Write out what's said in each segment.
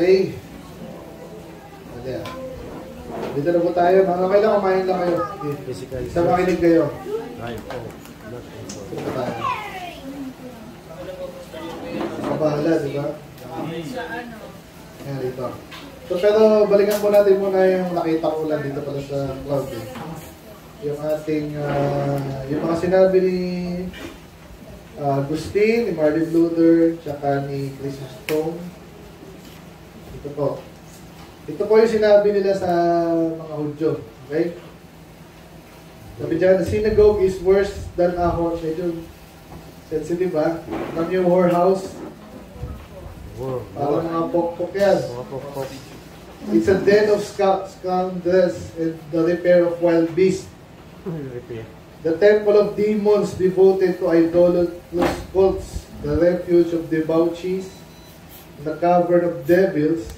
Okay. Ano yan? Dito na po tayo. Mga okay lang, kumain lang kayo. Physical. Sa makinig kayo. Right. Oh, Dito na tayo. Kabahala, di ba? Sa ano? Yan, dito. So, pero balikan po natin muna yung nakita ko lang dito pala sa cloud. Eh. Yung ating, ah, yung mga sinabi ni ah, Agustin, ni Martin Luther, tsaka ni Chrysostom. Ito po. Ito po yung sinabi nila sa mga Hudyo. Okay? Sabi dyan, the synagogue is worse than a whore. Medyo sensitive ha. Alam niyo yung whorehouse? War. Para mga pokpok yan. Mga pokpok. It's a den of scoundrels and the repair of wild beasts. The temple of demons devoted to idolatrous cults, the refuge of debauchees, the cavern of devils.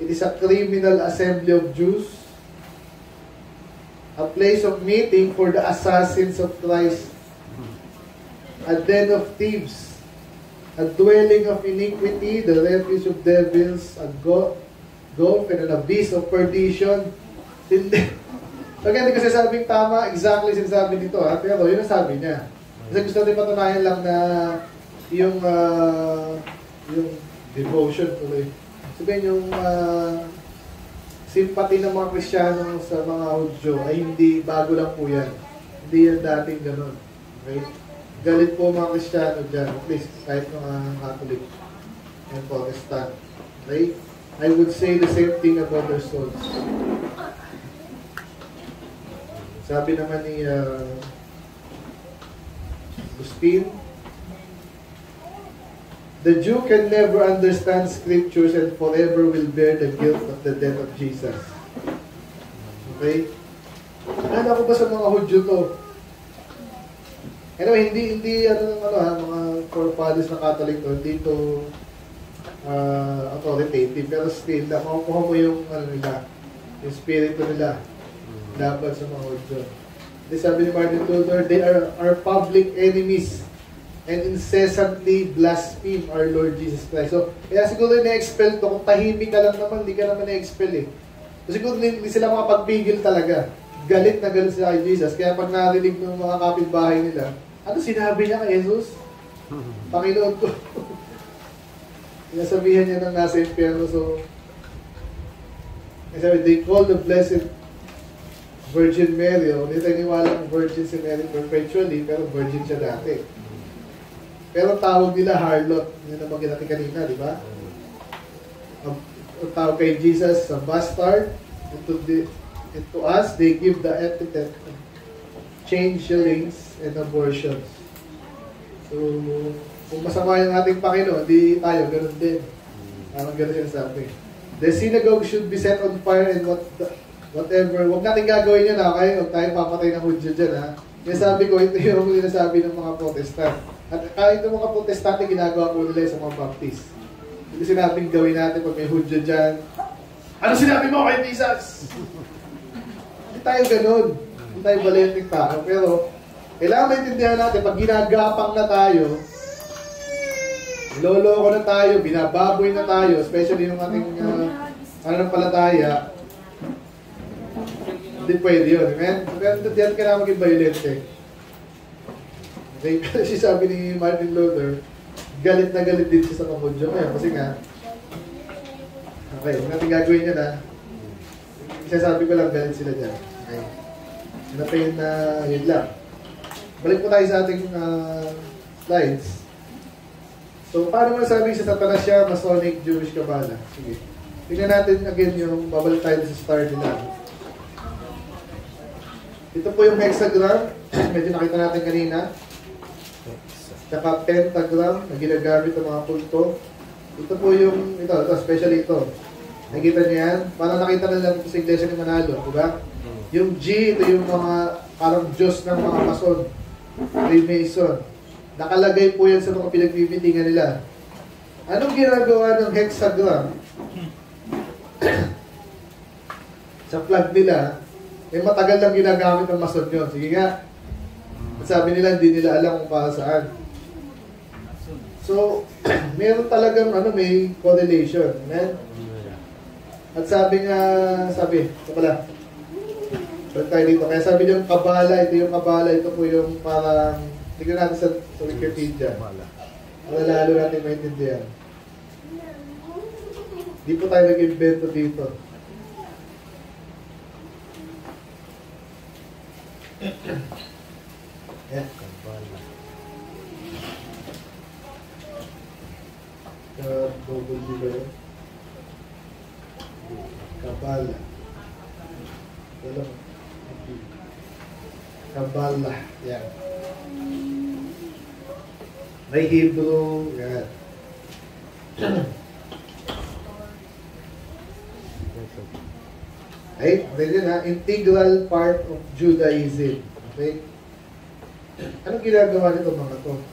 It is a criminal assembly of Jews, a place of meeting for the assassins of Christ, a den of thieves, a dwelling of iniquity, the refuge of devils, a go- gulf and an abyss of perdition. Hindi. Kaya hindi ko sinasabing tama, exactly sinasabi dito ha, pero yun ang sabi niya. Kasi gusto natin patunayan lang na yung ah, yung devotion tuloy. Sabihin yung ah, sympathy ng mga Kristiyano sa mga Hudyo ay hindi bago lang po yan. Hindi yan dating ganun. Okay? Galit po mga Kristiyano dyan, at least kahit mga Catholic and Protestant. Okay? I would say the same thing about their souls. Sabi naman ni uh, Agustin, The Jew can never understand scriptures and forever will bear the guilt of the death of Jesus. Okay? Ano ko ba sa mga Hudyo to? Anyway, hindi, hindi, ano, ano ha, mga forefathers na Catholic to, hindi to uh, authoritative, pero still, makukuha mo yung, ano nila, yung spirito nila, dapat sa mga Hudyo. Sabi ni Martin Luther, they are our public enemies and incessantly blaspheme our Lord Jesus Christ. So, kaya siguro na-expel to, kung tahimik ka lang naman, hindi ka naman na-expel eh. So, siguro hindi sila makapagpigil talaga. Galit na galit sila kay Jesus. Kaya pag narinig ng mga kapitbahay nila, ano sinabi niya kay Jesus? Panginoon ko. Sinasabihan niya ng nasa impyerno. So, kasi they call the blessed Virgin Mary. O, hindi tayo niwala ng virgin si Mary perpetually, pero virgin siya dati. Pero tawag nila harlot. Yun ang mga natin kanina, di ba? Ang, ang tawag kay Jesus sa bastard. And to, the, and to us, they give the epithet of changelings and abortions. So, kung masama yung ating Panginoon, di tayo, ganun din. Parang ganun yung sabi. The synagogue should be set on fire and what whatever. Huwag natin gagawin yun, ha? Okay? Huwag tayo papatay ng Hudyo dyan, ha? Kaya sabi ko, ito yung sinasabi ng mga protestant. At kahit yung mga protestante, ginagawa po nila sa mga baptist. Hindi sinabing gawin natin pag may Hudyo dyan. Ano sinabi mo kay Jesus? Hindi tayo ganun. Hindi tayo balenting tao. Pero, kailangan maintindihan natin, pag ginagapang na tayo, niloloko na tayo, binababoy na tayo, especially yung ating uh, palataya, hindi pwede yun. Amen? Pero diyan ka na maging violent eh. Kasi sabi ni Martin Luther, galit na galit din siya sa pamudyo ngayon. Kasi nga, okay, huwag natin gagawin yan ha. Isasabi ko lang, galit sila dyan. Okay? Sinapayin na yun lang. Balik po tayo sa ating uh, slides. So, paano mo nasabi sa Satanas siya, Masonic, Jewish Kabbalah? Sige. Tingnan natin again yung, babalik tayo sa star nila. Ito po yung hexagram. Medyo nakita natin kanina. Tsaka pentagram na ginagamit ng mga kulto. Ito po yung, ito, ito especially ito. Nakita niyo yan? Parang nakita na lang sa iglesia ni Manalo, di ba? Yung G, ito yung mga parang Diyos ng mga Mason. Freemason. Nakalagay po yan sa mga pinagbibitingan nila. Anong ginagawa ng hexagram? sa flag nila, eh matagal lang ginagamit ang mason yun. Sige nga. At sabi nila, hindi nila alam kung para saan. So, meron talagang ano, may correlation. Amen? At sabi nga, sabi, ito pala, balik tayo dito. Kaya sabi yung kabala, ito yung kabala, ito po yung parang, tignan natin sa, sa Wikipedia. Para lalo natin maintindihan. Di po tayo nag-invento dito. Yan. Kabala. Kabala. Wala. Kabala. Yan. May Hebrew. Yan. Okay din ha. Integral part of Judaism. Okay? Anong ginagawa nito mga to?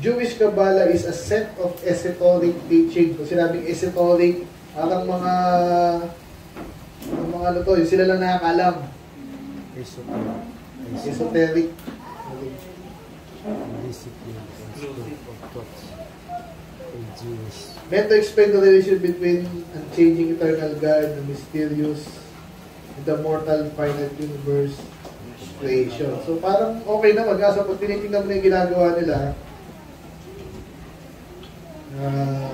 Jewish Kabbalah is a set of esoteric teaching. Kung sinabing esoteric, parang mga ang mga ano to, yung sila lang nakakalam. Esoteric. Esoteric. Discipline. Meant to explain the relation between unchanging eternal God, the mysterious, and the mortal finite universe creation. So parang okay naman, kaso pag tinitingnan mo na yung ginagawa nila, ah,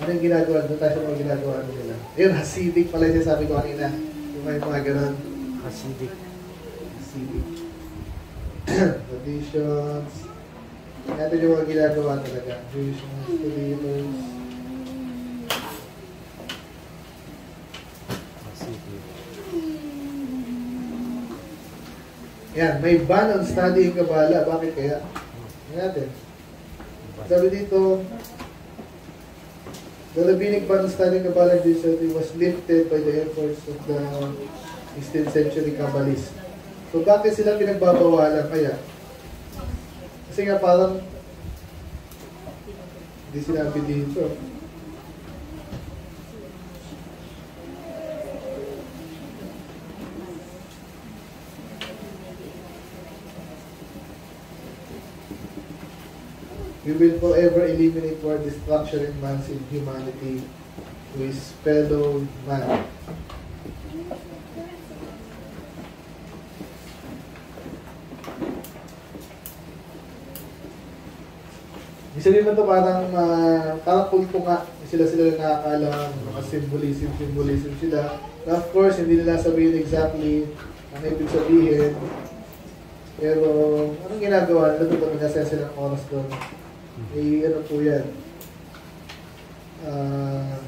ano yung ginagawa? Doon tayo sa mga ginagawa nila. Ayun, Hasidic pala yung sabi ko kanina. Yung may mga ganun. Hasidic. Hasidic. Traditions. Natin yung mga ginagawa talaga. Jewish mga Yan, may ban on studying Kabbalah. Bakit kaya? Tingnan natin. Sabi dito, the rabbinic ban on studying Kabbalah in study was lifted by the efforts of the 16th century Kabbalists. So bakit sila pinagbabawalan kaya? Kasi nga parang hindi sinabi dito. We will forever eliminate war, destruction, and man's inhumanity to his fellow man. Ibig sabihin mo ito parang, uh, parang kulto nga, sila sila na nakakala, mga symbolism, symbolism sila. Na of course, hindi nila sabihin exactly ang ibig sabihin. Pero, anong ginagawa nila doon? Minasaya sila ng oras doon. Eh, ano po yan? Ah...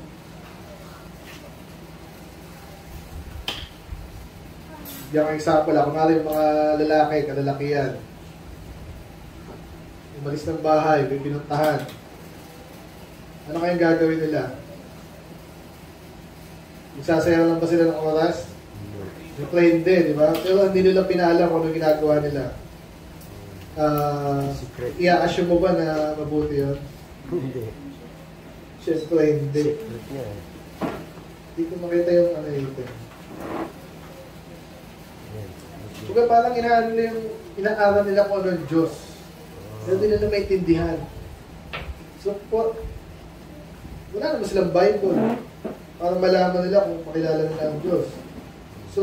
Yung example, ako nga rin mga lalaki, kalalakihan. Umalis ng bahay, may pinuntahan. Ano kayang gagawin nila? Magsasayaw lang ba sila ng oras? Siyempre hindi, di ba? Pero hindi nila pinaalam kung ano ginagawa nila. Ah, Secret. i-assume mo ba na mabuti yun? Hindi. Siyempre hindi. Secret niya eh. Hindi ko makita yung ano ito. Kumbaga parang inaano nila yung inaaral nila kung ano yung Diyos. Pero hindi nila maintindihan. So, po, wala naman silang Bible. Para malaman nila kung makilala nila ang Diyos. So,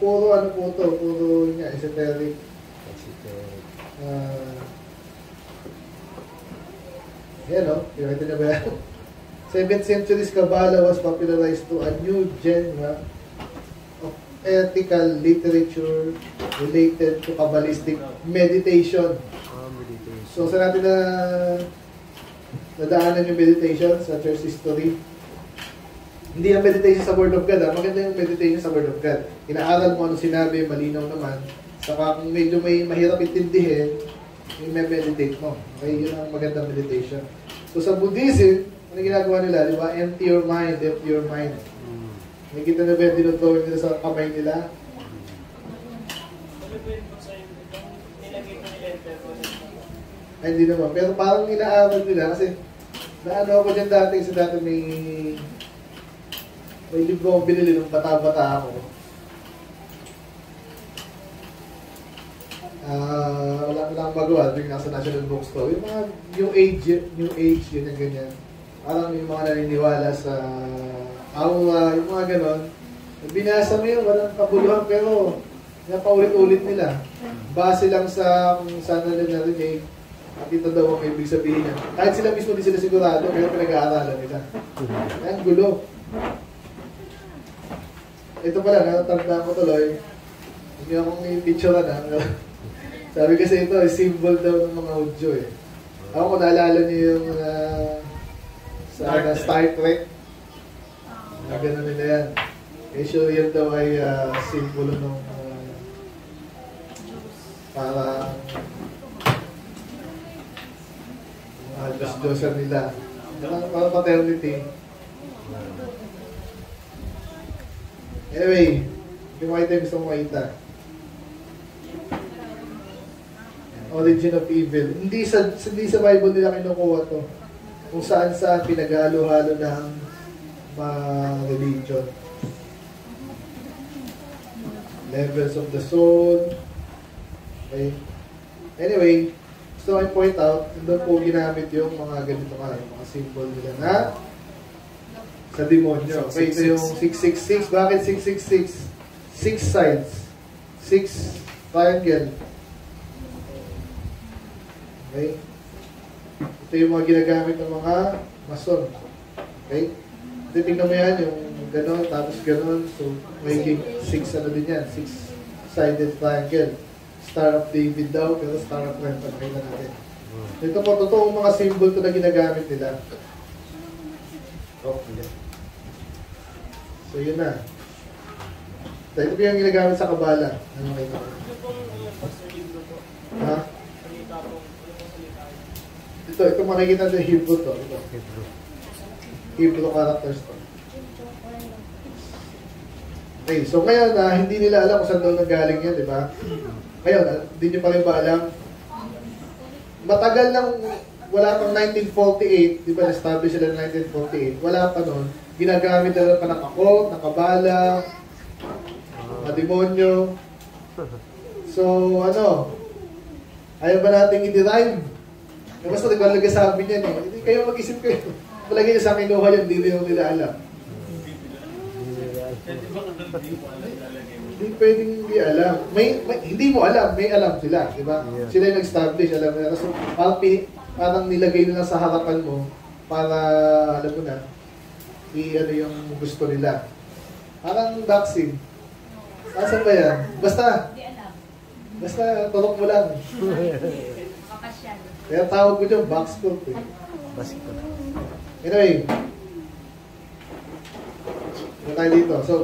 puro ano po to, puro nga, esoteric. Uh, yan o, pinakita niya ba yan? 7th century's Kabbalah was popularized to a new genre of ethical literature related to Kabbalistic meditation. Ah, meditation. So, saan natin na nadaanan yung meditation sa church history? Hindi ang meditation sa Word of God. Ha? Maganda yung meditation sa Word of God. Inaaral mo ano sinabi, malinaw naman. Saka kung medyo may mahirap intindihin, yung may meditate mo. Okay, yun ang magandang meditation. So sa Buddhism, ano ginagawa nila? Di ba? Empty your mind, empty your mind. Nakikita na ba yung dinodrawing nila sa kamay nila? Pero Ay, hindi naman. Pero parang inaaral nila kasi naano ako dyan dati sa dati may may libro akong binili nung bata-bata ako. Ah, wala wala akong magawa tuwing nasa National Bookstore. Yung mga new age, new age, ganyan ganyan. Parang yung mga naniniwala sa aura, yung mga ganon. Binasa mo yun, walang kabuluhan pero napaulit-ulit nila. Base lang sa kung saan nila narinig, at ito daw ang ibig sabihin niya. Kahit sila mismo di sila sigurado, pero pinag-aaralan nila. Ang gulo. Ito pala, natatanda ko tuloy. Hindi akong i-picture na. Sabi kasi ito, symbol daw ng mga Hudyo eh. Ako kung naalala niyo yung ah, sa Star. Star Trek, na gano'n nila yan. Eh sure yan daw ay uh, simbolo ng ah, para uh, Diyos-Diyosan nila. Parang, parang paternity. Anyway, yung makita yung gusto mo makita. Origin of Evil. Hindi sa, hindi sa Bible nila kinukuha to. Kung saan saan pinaghalo-halo ng mga religion. Levels of the soul. Okay. Anyway, gusto ko i-point out, doon po ginamit yung mga ganito yung mga symbol nila na sa demonyo. Okay, ito yung 666. Bakit 666? Six sides. Six triangle. Okay? Ito yung mga ginagamit ng mga mason. Okay? Titingnan mo yan, yung gano'n, tapos gano'n. So, magiging six ano din yan. Six-sided triangle. Star of David daw, pero Star of Ren, pagkailan natin. Ito po, totoong mga symbol to na ginagamit nila. Okay. So, yun na. Ito po yung ginagamit sa kabala. Ano kayo? Ano pong ano po sa libro po? Ha? Salita po. Ano pong salita? Ito, ito makikita ng Hebrew to. Ito. Hebrew characters to. Okay, so ngayon, ah, hindi nila alam kung saan daw nanggaling yan, di ba? Ngayon, ah, hindi nyo pa rin ba alam? Matagal nang, wala pang 1948, di ba, na-establish sila ng 1948, wala pa noon, ginagamit nila pa ng ako, ng kabala, demonyo. So, ano, ayaw ba nating i-derive? Eh, basta naglalagay sa amin yan eh. Hindi kayo mag-isip kayo. Palagay niyo sa akin kinuha yan, hindi rin nila alam. Hindi pwedeng hindi alam. May, may hindi mo alam, may alam sila, di ba? Yeah. Sila yung nag-establish, alam nila. So, parang, parang nilagay nila sa harapan mo para, alam mo na, i ano yung gusto nila. Parang vaccine. Asan ba yan? Basta, Hindi alam. basta tulok mo lang. Kaya tawag ko dyan, box coat eh. Ko na. Anyway, Punta tayo dito. So,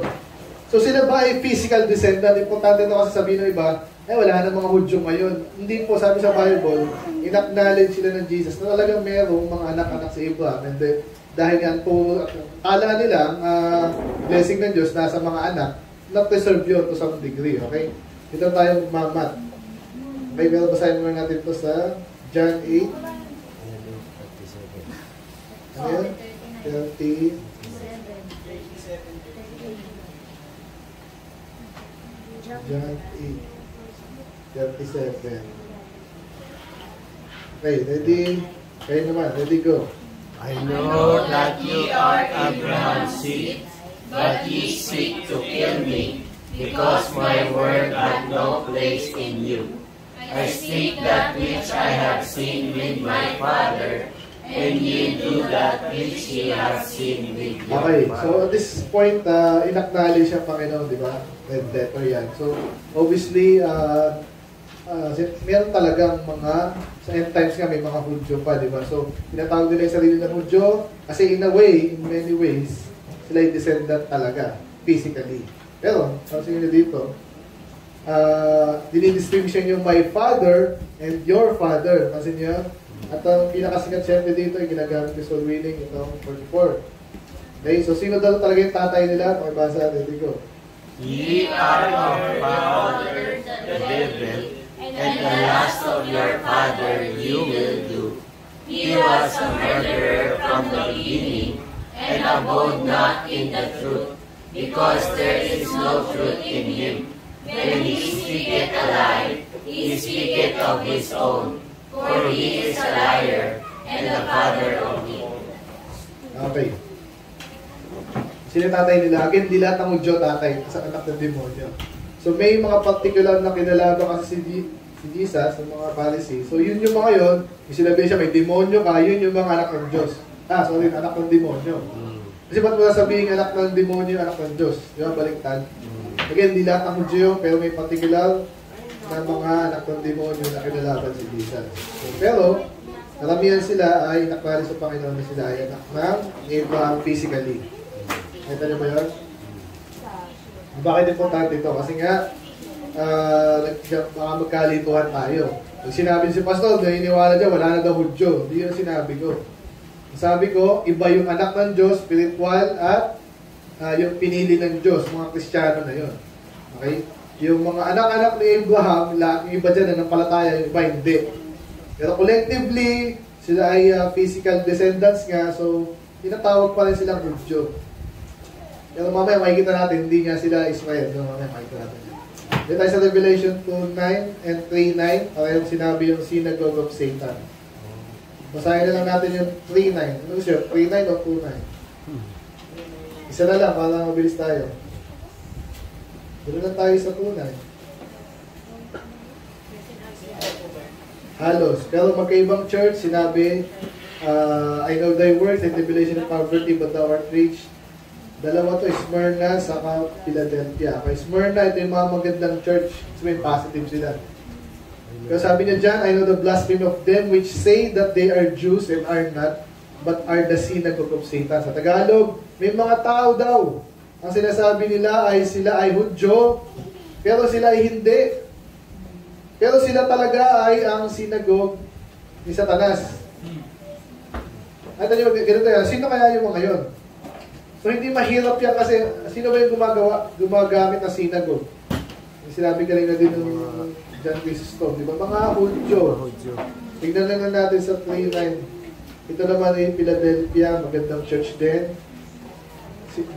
so sila ba ay physical descendant? Importante ito kasi sabihin ng iba, eh wala na mga Hudyo ngayon. Hindi po, sabi sa Bible, in-acknowledge sila ng Jesus na talagang merong mga anak-anak si Abraham. And then, dahil yan po, kala nila, ah, blessing ng Diyos nasa mga anak, na-preserve yun to some degree. Okay? Dito tayo mamat. Okay, pero basahin muna natin ito sa John 8. Ano yun? 30. 87. John 8, 37. Okay, ready? Kayo naman, ready, go. I know that ye are Abraham's seed, but ye seek to kill me, because my word had no place in you. I speak that which I have seen with my father, and ye do that which ye have seen with your Okay, so at this point, uh, in-acknowledge ang Panginoon, di ba? Red letter yan. So, obviously, uh, uh, meron talagang mga, sa end times nga may mga Hudyo pa, di ba? So, tinatawag nila yung sarili ng Hudyo, kasi in a way, in many ways, sila yung descendant talaga, physically. Pero, sabi nyo dito, uh, dinidistinction yung my father and your father. Kasi niyo, at ang pinakasikat syempre dito, yung ginagamit ni Soul Winning, itong 44. Okay, so sino daw talaga yung tatay nila? Pakibasa natin, Rico. Ye are of father the devil, and the last of your father you will do. He was a murderer from the beginning, and abode not in the truth, because there is no truth in him. When he speaketh a lie, he speaketh of his own, for he is a liar and the father of evil. Okay. Sino tatay nila? Again, di lahat ng Hudyo tatay sa anak ng demonyo. So may mga particular na kinalaban kasi si, Di- si Jesus sa mga Pharisee. So yun yung mga yun, yung sinabi siya may demonyo ka, yun yung mga anak ng Diyos. Ah, sorry, anak ng demonyo. Kasi ba't mo sasabihin anak ng demonyo, anak ng Diyos? Di ba, baliktad? Again, di lahat ng Hudyo, pero may particular na mga anak ng demonyo na kinalaban si Jesus. So, pero, karamihan sila ay nakpari sa Panginoon na sila ay anak ng Abraham physically. Nakita niyo ba yun? Bakit importante ito? Kasi nga, nag- baka magkalituhan tayo. Pag sinabi si Pastor, naniniwala dyan, wala na daw Hudyo. Hindi yun sinabi ko. Sabi ko, iba yung anak ng Diyos, spiritual, at ah, yung pinili ng Diyos, mga Kristiyano na yun. Okay? Yung mga anak-anak ni Abraham, yung iba dyan na nampalataya, yung iba hindi. Pero collectively, sila ay ah, physical descendants nga, so tinatawag pa rin silang Hudyo. Pero mamaya makikita natin, hindi nga sila Israel. So mamaya makikita natin. Dito tayo sa Revelation 2.9 and 3.9, parehong sinabi yung synagogue of Satan. Basahin na lang natin yung 3.9. Ano siya? 3.9 o 2.9? Isa na lang, para mabilis tayo. Dito lang tayo sa 2.9. Halos. Pero magkaibang church, sinabi, uh, I know thy works and tribulation and poverty, but thou art rich. Dalawa to, Smyrna sa Philadelphia. Kay Smyrna, ito yung mga magandang church. So may positive sila. Pero sabi niya dyan, I know the blasphemy of them which say that they are Jews and are not, but are the synagogue of Satan. Sa Tagalog, may mga tao daw. Ang sinasabi nila ay sila ay Hudyo, pero sila ay hindi. Pero sila talaga ay ang synagogue ni Satanas. At ano ganito yan, sino kaya yung mga yon? So hindi mahirap yan kasi sino ba yung gumagawa, gumagamit ng? Yung sinabi kanina din ng John Chrysostom, di ba? Mga Hudyo. Tignan lang natin sa 3.9. Ito naman ay Philadelphia, magandang church din.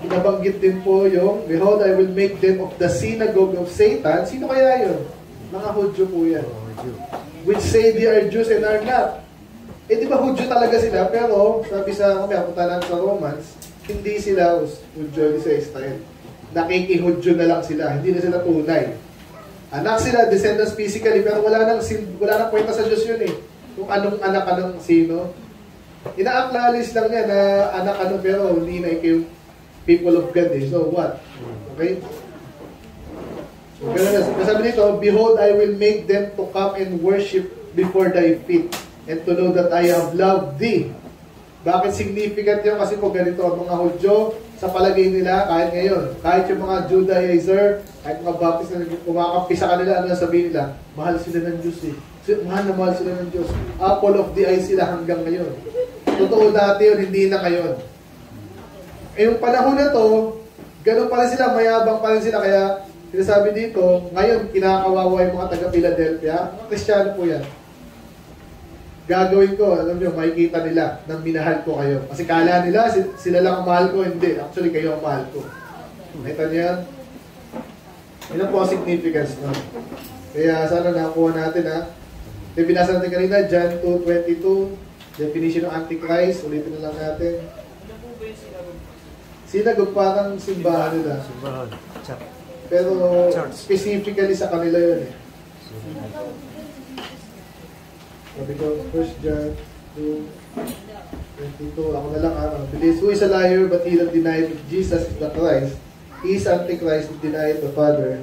Binabanggit din po yung, Behold, I will make them of the synagogue of Satan. Sino kaya yun? Mga Hudyo po yan. Which say they are Jews and are not. Eh di ba Hudyo talaga sila? Pero sabi sa, kumaya punta lang sa Romans, hindi sila Hudyo, sa Israel. Nakikihudyo na lang sila. Hindi na sila tunay. Anak sila, descendants physically, pero wala nang, wala nang kwenta sa Diyos yun eh. Kung anong anak ka ng sino. Ina-acknowledge lang niya na anak ano, pero hindi na ikaw people of God eh. So what? Okay? So. Sabi dito, Behold, I will make them to come and worship before thy feet, and to know that I have loved thee. Bakit significant yun? Kasi po ganito, mga Hudyo, sa palagay nila, kahit ngayon, kahit yung mga Judaizer, kahit mga Baptist na kumakampi sa kanila, ano sabihin nila? Mahal sila ng Diyos eh. Mahal na mahal sila ng Diyos. Apple of the eye sila hanggang ngayon. Totoo dati yun, hindi na ngayon. Eh yung panahon na to, ganun pa rin sila, mayabang pa rin sila. Kaya, sinasabi dito, ngayon, kinakawawa yung mga taga-Philadelphia. Kristiyano po yan. Gagawin ko, alam nyo, makikita nila nang minahal ko kayo. Kasi kala nila, si- sila lang ang mahal ko. Hindi, actually, kayo ang mahal ko. Nakita niyo yan? Po ang significance no? Kaya sana nakakuha natin ha. Yung binasa natin kanina, John 2.22, definition ng Antichrist, ulitin na lang natin. Synagogue parang simbahan nila. Simbahan. Pero specifically sa kanila yun eh. Sabi ko, 1 John 2, 22, ako na lang ha, bilis. Who is a liar but he that denied Jesus is the Christ? He is Antichrist who denied the Father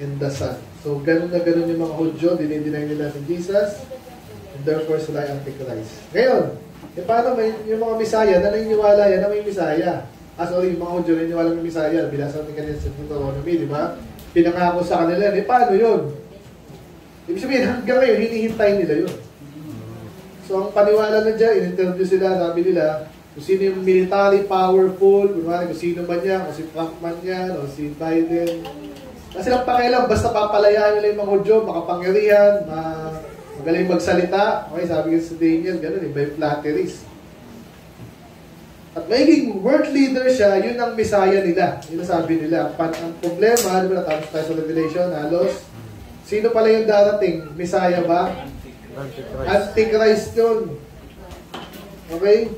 and the Son. So, ganun na ganun yung mga Hudyo, dinideny nila si Jesus, and therefore sila ay Antichrist. Ngayon, eh paano may, yung mga Misaya na naniniwala yan na may Misaya? Ah, sorry, yung mga Hudyo naniniwala may Misaya. Binasa natin kanina sa Deuteronomy, di ba? Pinangako sa kanila, eh paano yun? Ibig sabihin, hanggang ngayon, hinihintay nila yun. So, ang paniwala na dyan, in-interview sila, sabi nila, kung sino yung military powerful, kung, kung sino man yan, kung si Trump man yan, o si Biden. Kasi lang pakialam, basta papalayaan nila yung mga Hudyo, makapangyarihan, ma magaling magsalita. Okay, sabi ko sa Daniel, ganun eh, by flatteries. At magiging world leader siya, yun ang misaya nila. Yun ang sabi nila. Pan, ang problema, di ba natapos tayo sa Revelation, halos, Sino pala yung darating? Messiah ba? Antichrist. Antichrist yun. Okay?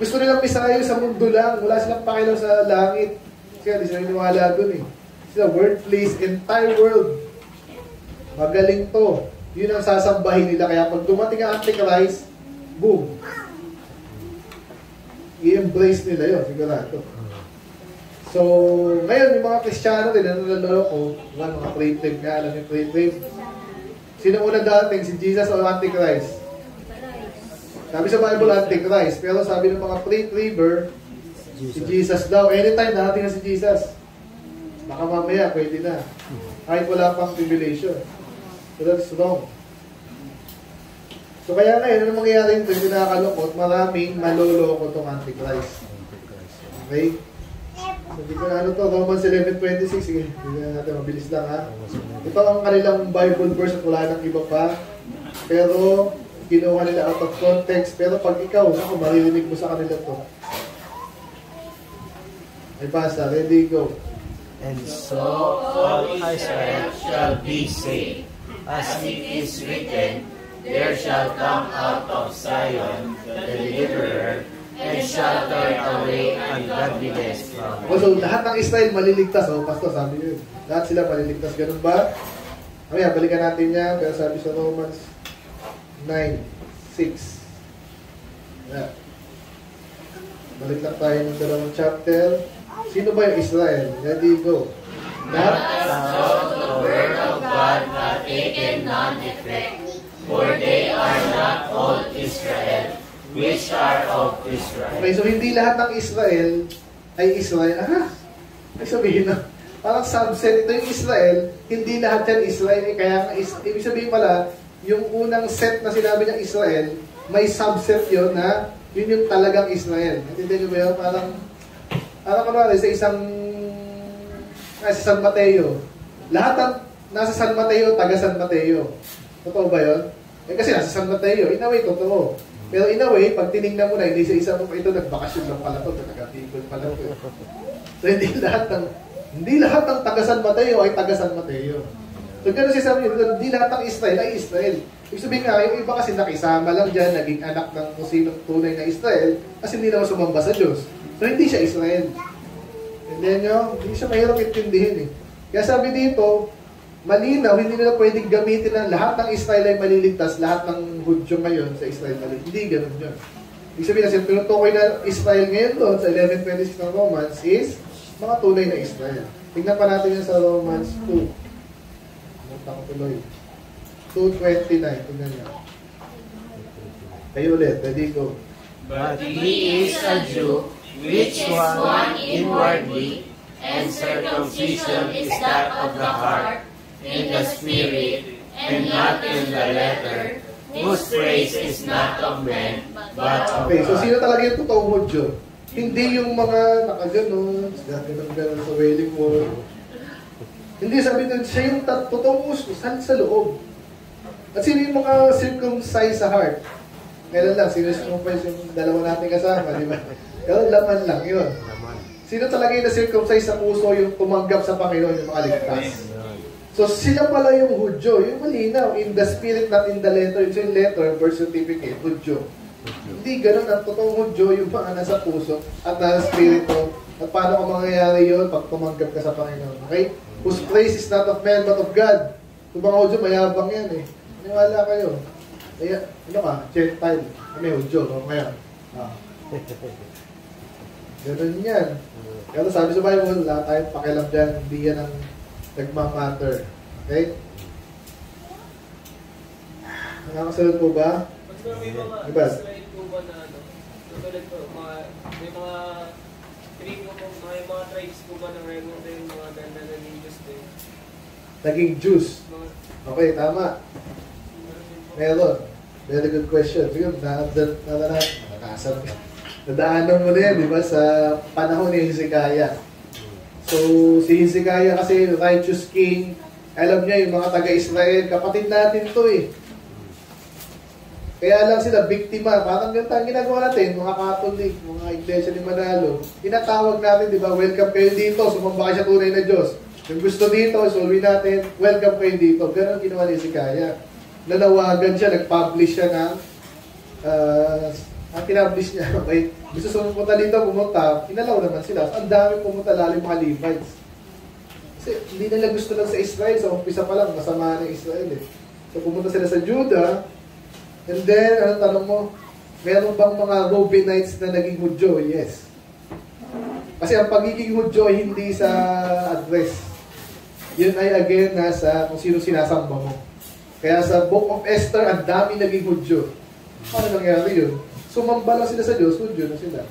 Gusto nilang Messiah sa mundo lang. Wala silang pakialam sa langit. Kasi di sila niniwala dun eh. Sila word place, entire world. Magaling to. Yun ang sasambahin nila. Kaya pag dumating ang Antichrist, boom. I-embrace nila yun, sigurado. So, ngayon, yung mga Kristiyano din, ano naloloko, mga mga pre-trib nga, alam yung pre-trib. Sino una dating, si Jesus o Antichrist? Sabi sa Bible, Antichrist. Pero sabi ng mga pre-tribber, si Jesus daw. Anytime, darating na si Jesus. Baka mamaya, pwede na. Kahit wala pang tribulation. So that's wrong. So kaya ngayon, ano mangyayari ito, hindi nakakalungkot, maraming maloloko itong Antichrist. Okay? So dito na ano to, Romans 11.26, sige, hindi na natin, mabilis lang ha. Ito ang kanilang Bible verse at wala nang iba pa. Pero, kinuha nila out of context. Pero pag ikaw, ako, maririnig mo sa kanila to. Ay basa, ready, go. And so all Israel shall be saved. As it is written, There shall come out of Zion the deliverer, and shall turn away ungodliness from O, so lahat ng Israel maliligtas. O, pastor, sabi yun. Lahat sila maliligtas. Ganun ba? Mamaya, balikan natin yan. Pero sabi sa Romans 9, 6. Yeah. Balik lang tayo ng dalawang chapter. Sino ba yung Israel? Ready, go. Not the word of God hath taken none effect, for they are not all Israel, which are of Israel. Okay, so hindi lahat ng Israel ay Israel. Ah, ay sabihin na, parang subset ito yung Israel, hindi lahat yan Israel. Eh, kaya, ibig sabihin pala, yung unang set na sinabi niyang Israel, may subset yon na yun yung talagang Israel. Naintindihan niyo ba yun? Parang, parang kunwari sa isang, ah, sa San Mateo, lahat ng nasa San Mateo, taga San Mateo. Totoo ba yun? Eh kasi nasa San Mateo, in a way, totoo. Pero in a way, pag tinignan mo na, hindi sa isa mo, ito nagbakasyon lang pala to, taga-people pala to. So hindi lahat ng, hindi lahat ng taga San Mateo ay taga San Mateo. So ganun siya sabi niyo, hindi lahat ng Israel ay Israel. Ibig sabihin nga, yung iba kasi nakisama lang dyan, naging anak ng kung tunay na Israel, kasi hindi naman sumamba sa Diyos. So hindi siya Israel. Intindihan nyo? Hindi siya mahirap intindihin eh. Kaya sabi dito, malinaw, hindi nila pwedeng gamitin na lahat ng Israel ay maliligtas, lahat ng Hudyo ngayon sa Israel maliligtas. Hindi ganun yun. Ibig sabihin kasi, tinutukoy na Israel ngayon doon sa 11.26 ng Romans is mga tunay na Israel. Tingnan pa natin yun sa Romans 2. Punta ko tuloy. 2.29. Tingnan nyo. Kayo ulit. Ready, go. But he is a Jew, which is one inwardly, and circumcision is that of the heart, in the spirit, and not in the letter, whose praise is not of men, but of Okay, so God. sino talaga yung totoong Hudyo? Hindi yung mga nakaganon, dati ng ganon sa wailing wall. Hindi, sabi doon, siya yung totoong Muslim, sa, sa loob. At sino yung mga circumcised sa heart? Kailan lang, sino circumcised yung dalawa natin kasama, di ba? Pero laman lang yun. Sino talaga yung na-circumcise sa puso, yung tumanggap sa Panginoon, yung makaligtas? So sila pala yung Hudyo, yung malinaw, in the spirit, not in the letter. It's yung letter, birth certificate, Hudyo. Hindi ganun ang totoong Hudyo, yung mga nasa puso at nasa spirito. At paano kung mangyayari yun pag tumanggap ka sa Panginoon? Okay? Whose praise is not of man but of God. Yung mga Hudyo, mayabang yan eh. Maniwala kayo. Kaya, ano ka? Gentile. Kami Hudyo, no? Ngayon. Ah. Ganun yan. Pero sabi sa Bible, wala tayong pakialam dyan. Hindi yan ang nagmamatter. Okay? Nakakasunod po ba? Mas may mga Diba? Israel po ba na ano, tulad po, mga, may mga tribo po, may mga tribes po ba na meron din mga ganda na religious din? Naging Jews. Okay, tama. meron. Very good question. Ka. Nadaanan mo na yan, di ba, sa panahon ni Hezekiah. So, si Hezekiah kasi righteous king, alam niya yung mga taga-Israel, kapatid natin to eh. Kaya lang sila biktima, parang ganito ang ginagawa natin, mga Catholic, mga iglesia ni Manalo. Tinatawag natin, di ba, welcome kayo dito, sumamba sa tunay na Diyos. Yung gusto dito, solve natin, welcome kayo dito. Ganon ginawa ni Sikaya. Nalawagan siya, nag-publish siya ng uh, ang pinablish niya, okay, gusto sa pumunta dito, pumunta, inalaw naman sila. Ang dami pumunta lalo yung mga Levites. Kasi hindi nila gusto lang sa Israel. Sa umpisa pa lang, masama na Israel eh. So pumunta sila sa Judah, and then, ano tanong mo, meron bang mga Reubenites na naging Hudyo? Yes. Kasi ang pagiging Hudyo ay hindi sa address. Yun ay again nasa kung sino sinasamba mo. Kaya sa Book of Esther, ang dami naging Hudyo. Paano nangyari yun? Sumamba lang sila sa Diyos, Hudyo na sila.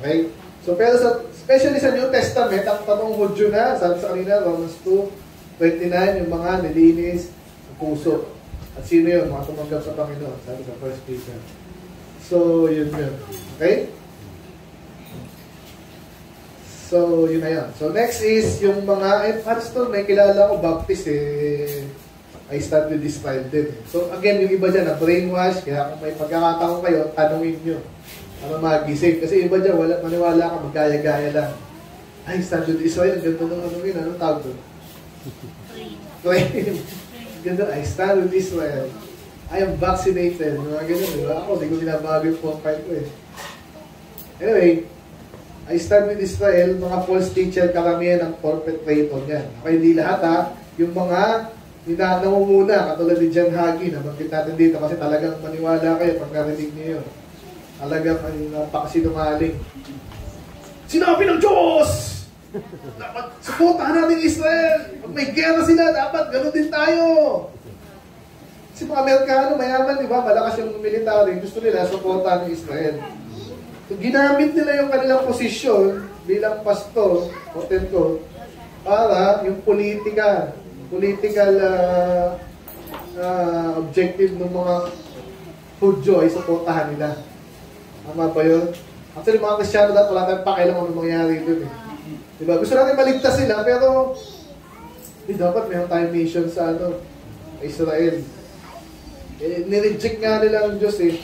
Okay? So, pero sa, especially sa New Testament, ang tanong Hudyo na, sabi sa kanina, Romans 2, 29, yung mga nilinis ang puso. At sino yun? Mga tumanggap sa Panginoon, sabi sa 1 Peter. So, yun yun. Okay? So, yun na yun. So, next is yung mga, eh, pastor, may kilala ko, Baptist, eh, I start with this style din. So, again, yung iba dyan, na brainwash, kaya kung may pagkakataon kayo, tanungin nyo. Ano magising. Kasi iba dyan, wala, maniwala ka, magkaya-gaya lang. Ay, stand with Israel, ganito nung ano yun, anong tawag doon? Claim. Ganito, I stand with Israel. I am vaccinated. Mga ganun, di ba? Ako, di ko binabago yung profile ko eh. Anyway, I stand with Israel, mga false teacher, karamihan ang perpetrator niyan. Okay, hindi lahat ha. Yung mga ninanaw muna, katulad ni John Hagi, nabanggit natin dito kasi talagang maniwala kayo pag narinig niyo yun. Talagang napakasinungaling. Sinabi ng Diyos! Dapat supportahan natin Israel! Pag may gera sila, dapat ganun din tayo! Kasi mga Amerikano, mayaman, di ba? Malakas yung military. Gusto nila supportahan ng Israel. So, ginamit nila yung kanilang posisyon bilang pastor, quote ko, para yung politika, political uh, uh, objective ng mga Hudyo ay supportahan nila. Tama ba yun? Actually, mga Kristyano dapat wala tayong pakialam ano mangyari doon eh. Diba? Gusto natin maligtas sila, pero di dapat meron tayong mission sa ano, Israel. Eh, nireject nga nila ang Diyos eh.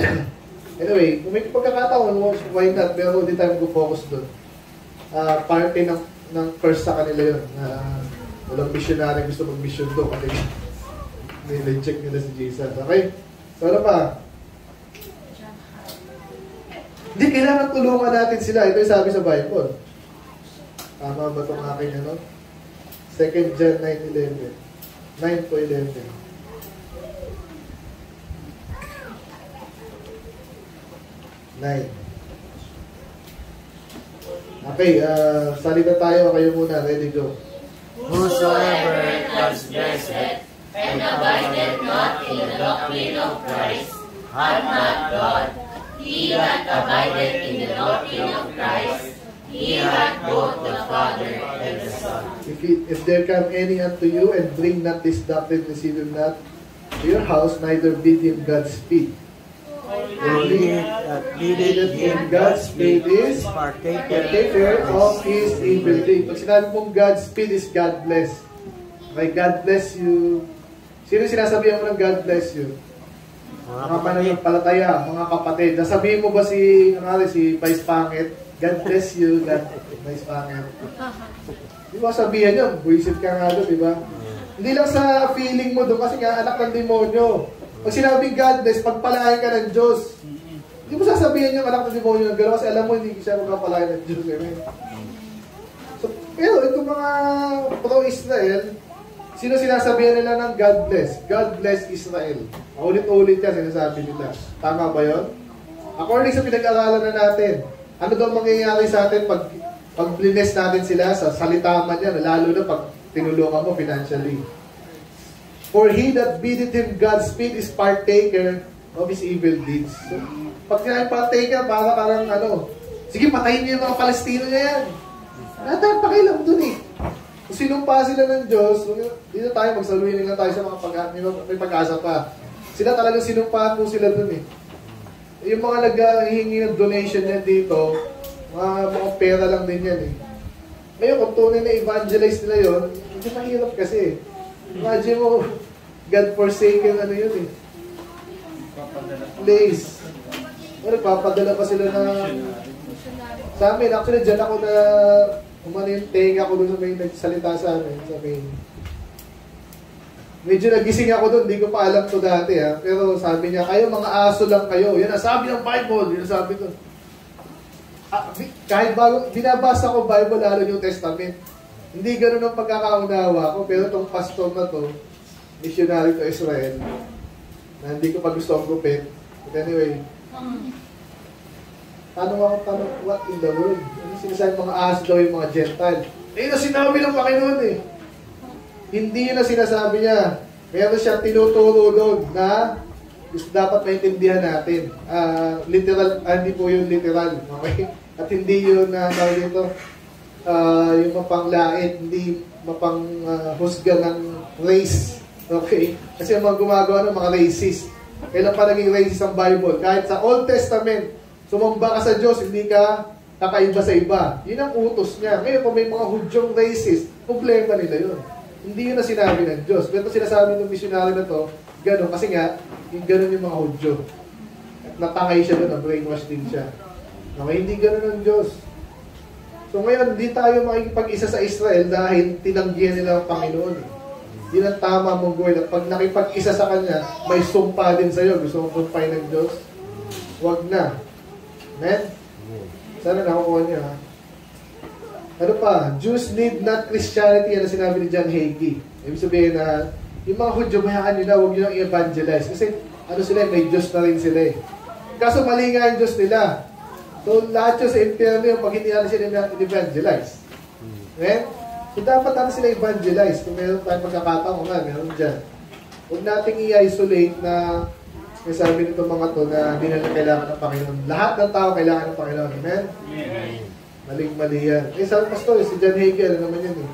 anyway, kung may pagkakataon, why not? Pero hindi tayo mag-focus doon. Uh, parte ng, ng curse sa kanila yun. Na walang missionary gusto mag-mission doon. Kasi nireject nila si Jesus. Okay? So ano pa? Hindi, kailangan tulungan natin sila. Ito yung sabi sa Bible. Tama ba itong aking ano? 2 John 9.11 9 to 11 9 Okay, uh, salita tayo. Kayo muna. Ready, go. Whosoever was blessed and abideth not in the doctrine of Christ hath not God. He that abideth in the doctrine of Christ, he hath both the Father and the Son. If, it, if there come any unto you and bring not this doctrine, receive him not to your house, neither bid him Godspeed. Only that needed in Godspeed is partaker of his deed. Pag sinabi mong Godspeed is God bless. Okay, God bless you. Sino sinasabihan mo ng God bless you? Mga pananampalataya, mga kapatid. Nasabihin mo ba si, ano si Vice Pangit? God bless you, God Vice Pangit. Di ba sabihan yun? Buisit ka nga doon, di ba? Hindi lang sa feeling mo doon kasi nga anak ng demonyo. Pag sinabing God bless, pagpalain ka ng Diyos. Hindi mo sasabihin yung anak ng demonyo ng gano'n kasi alam mo hindi siya magpapalain ng Diyos. Amen. So, pero itong mga pro-Israel, sino sinasabihan nila ng God bless? God bless Israel. Ulit-ulit yan sinasabi nila. Tama ba yon? According sa pinag-aralan na natin, ano daw mangyayari sa atin pag pag bless natin sila sa salita man yan, lalo na pag tinulungan mo financially. For he that biddeth him Godspeed is partaker of his evil deeds. So, pag sinabi partaker, para karang ano, sige patayin niyo yung mga Palestino niya yan. Tayong pakilam dun eh. Kung sinumpa sila ng Diyos, dito tayo, magsaluhin nila tayo sa mga pag may, may pag-asa pa. Sila talagang sinumpahan po sila dun eh. Yung mga naghihingi ng donation niya dito, mga, mga pera lang din yan eh. Ngayon, kung tunay na evangelize nila yun, hindi mahirap kasi. Imagine mo, God-forsaken ano yun eh. Place. O, nagpapadala pa sila ng Sa amin, actually, dyan ako na umano yung tenga ko doon sa may nagsalita sa amin, sa main. Medyo nagising ako doon, hindi ko pa alam to dati ha. Pero sabi niya, kayo mga aso lang kayo. Yan ang sabi ng Bible, yun ang sabi ko. Ah, kahit bago, binabasa ko Bible lalo New Testament. Hindi ganun ang pagkakaunawa ko, pero itong pastor na to, missionary to Israel, na hindi ko pa gusto ang gupit. But anyway, paano ako, paano, what in the world? Ano sinasabi mga aso daw yung mga Gentile? Eh, na sinabi ng Panginoon eh. Hindi yun ang sinasabi niya. Meron siya tinuturo doon na gusto dapat maintindihan natin. Ah, literal, ah, hindi po yun literal. Okay? At hindi yun na uh, dito, ah, yung mapanglait, hindi mapang ah, husga ng race. Okay? Kasi ang mga gumagawa ng mga racist. Kailan pa naging racist ang Bible? Kahit sa Old Testament, sumamba ka sa Diyos, hindi ka kakaiba sa iba. Yun ang utos niya. Ngayon, kung may mga hudyong racist, problema nila yun. Hindi yun ang sinabi ng Diyos. Pero sinasabi ng missionary na to, gano'n. Kasi nga, yung gano'n yung mga hudyo. At natangay siya doon, brainwash din siya. Okay, hindi gano'n ang Diyos. So ngayon, hindi tayo makikipag-isa sa Israel dahil tinanggihan nila ang Panginoon. Eh. Yun ang tama mong gawin. At pag nakipag-isa sa Kanya, may sumpa din sa'yo. Gusto mong sumpay ng Diyos? Huwag na. Amen? Sana nakukuha niyo ha. Ano pa? Jews need not Christianity. Ang sinabi ni John Hagee. Ibig sabihin na, yung mga Hudyo, mayaan nyo na, huwag nyo nang i-evangelize. Kasi, ano sila, may Diyos na rin sila eh. Kaso mali nga yung Diyos nila. So, lahat yun sa impyerno yung pag hindi natin sila evangelize. Amen? So, dapat natin sila evangelize. Kung meron tayong pagkakataon nga, meron dyan. Huwag nating i-isolate na may sabi nito mga to na hindi na kailangan ng Panginoon. Lahat ng tao kailangan ng Panginoon. Amen? Maling-mali yan. Eh, sabi pastor, si John Hagee, ano naman yan eh.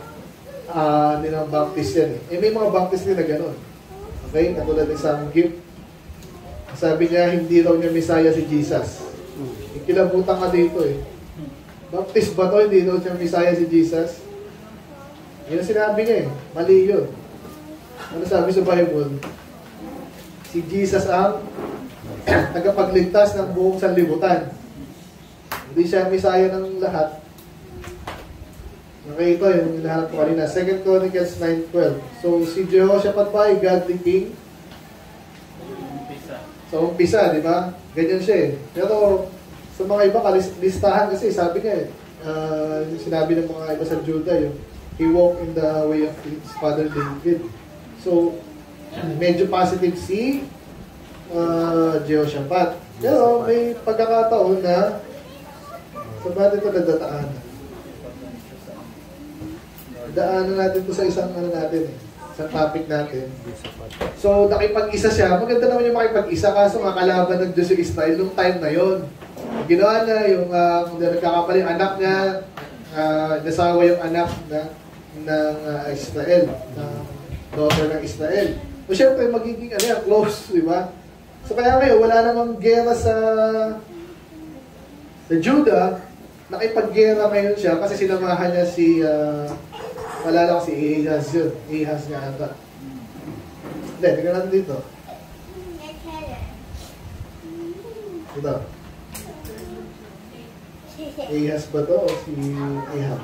Ah, hindi naman Baptist yan eh. Eh, may mga Baptist din na gano'n. Okay? Katulad ng Sam Gift. Sabi niya, hindi daw niya Messiah si Jesus. Ikilabutan ka dito eh. Baptist ba to? Hindi daw siya Messiah si Jesus? Yun ang sinabi niya eh. Mali yun. Ano sabi sa Bible? Si Jesus ang tagapagligtas ng buong sanlibutan. Hindi siya Messiah ng lahat. Okay, ito yung hinahanap ko kanina. 2 Chronicles 9.12 So, si Jehoshaphat ba ay godly king? Sa umpisa, di ba? Ganyan siya eh. Pero, sa mga iba, listahan kasi, sabi niya eh, yung sinabi ng mga iba sa Judah, yung he walked in the way of his father David. So, medyo positive si uh, Jehoshaphat. Pero may pagkakataon na sa ba ito nadataan? Daanan natin to sa isang ano natin eh, sa topic natin. So, nakipag-isa siya. Maganda naman yung makipag-isa kaso nga kalaban ng Diyos yung Israel nung time na yon. Ginawa na yung uh, nagkakapal yung anak niya, uh, nasawa yung anak na ng uh, Israel, ng daughter ng Israel. So, syempre, magiging ano yan, close, di ba? So, kaya ngayon, wala namang gera sa sa Judah, nakipag-gera ngayon siya kasi sinamahan niya si, uh, wala lang si Ahaz yun. Ahaz nga ata. Hindi, tingnan natin dito. Ito. Ahaz ba to o si Ahab?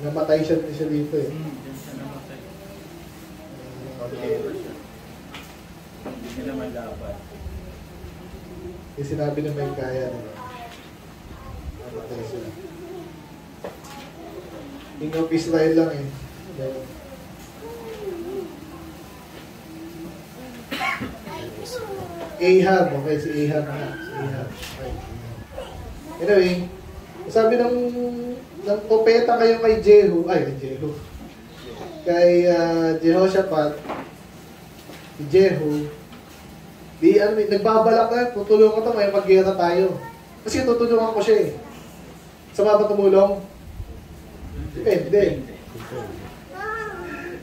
Namatay siya din siya dito eh. Hindi naman dapat. Yung sinabi na may kaya nila. Namatay sila. King of Israel lang eh. Dahil- Ahab, okay, si Ahab na. Si Ahab. Okay. Anyway, sabi ng ng propeta kayo kay Jehu, ay kay Jehu, kay uh, Jehoshaphat, si Jehu, di ano, nagbabalak na, tutulungan ko to, may mag-gera tayo. Kasi tutulungan ko siya eh. Sama ba tumulong? Depende.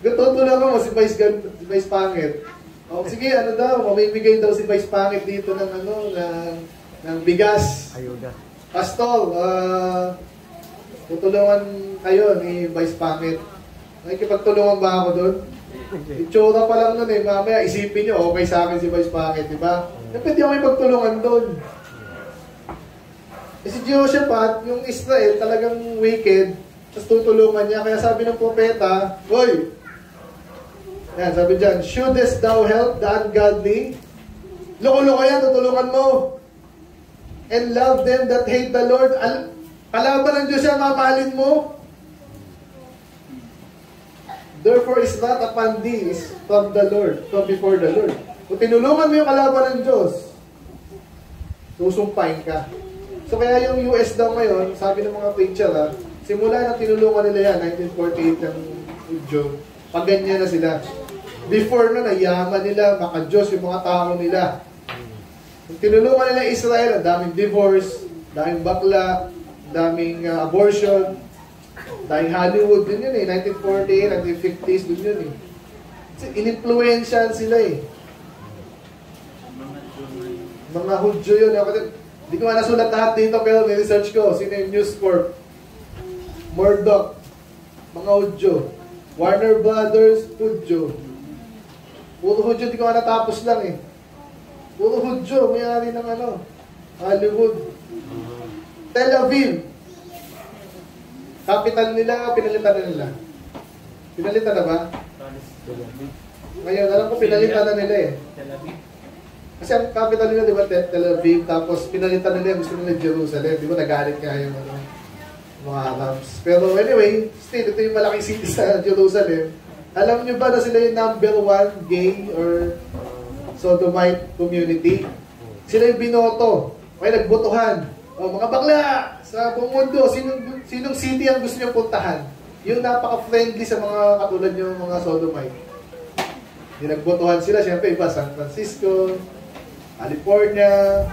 Kung tutulungan mo si Vice, Gan- si Vice Pangit, O sige, ano daw, mamimigay daw si Vice Pangit dito ng ano, ng, ng bigas. Ayuda. Pastor, ah, tutulungan kayo ni Vice Pangit. Nakikipagtulungan ba ako doon? Itsura pa lang nun eh, mamaya isipin nyo, okay sa akin si Vice Pangit, di ba? Eh, pwede ako ipagtulungan doon. Eh, si Jehoshaphat, yung Israel, talagang wicked, tapos tutulungan niya. Kaya sabi ng propeta, Hoy! Yan, sabi dyan, Shouldest thou help the ungodly? Loko-loko yan, tutulungan mo. And love them that hate the Lord. Al kalaban ng Diyos yan, mamahalin mo. Therefore is not upon thee, from the Lord, from before the Lord. Kung tinulungan mo yung kalaban ng Diyos, susumpain ka. So kaya yung US daw ngayon, sabi ng mga preacher ha, simula na tinulungan nila yan, 1948 ng Job, pag ganyan na sila. Before na, nayaman nila, maka-Diyos yung mga tao nila. Kung tinulungan nila Israel, ang daming divorce, daming bakla, daming uh, abortion, daming Hollywood, din yun eh, 1948, 1950s, din yun eh. Kasi in-influensyan sila eh. Mga Hudyo yun. Ako, hindi ko nga nasulat lahat dito, pero ni-research ko. Sino yung News Corp? Murdoch. Mga Hudyo. Warner Brothers, Hudyo. Puro Hudyo, di ko nga natapos lang eh. Puro Hudyo, mayari ng ano, Hollywood. Tel Aviv. Capital nila, pinalitan na nila. Pinalitan na ba? Ngayon, alam ko pinalitan na nila eh. Tel Aviv. Kasi ang capital nila, di ba, Tel Aviv, tapos pinalitan nila, gusto nila Jerusalem, di ba, nagalit nga yung ano, mga Arabs. Pero anyway, still, ito yung malaking city sa Jerusalem. Alam nyo ba na sila yung number one gay or sodomite community? Sila yung binoto. Kaya nagbotohan. O, mga bakla, sa buong mundo, sinong, sinong city ang gusto nyo puntahan? Yung napaka-friendly sa mga katulad nyo, mga sodomite. Yung nagbotohan sila, syempre iba, San Francisco, California,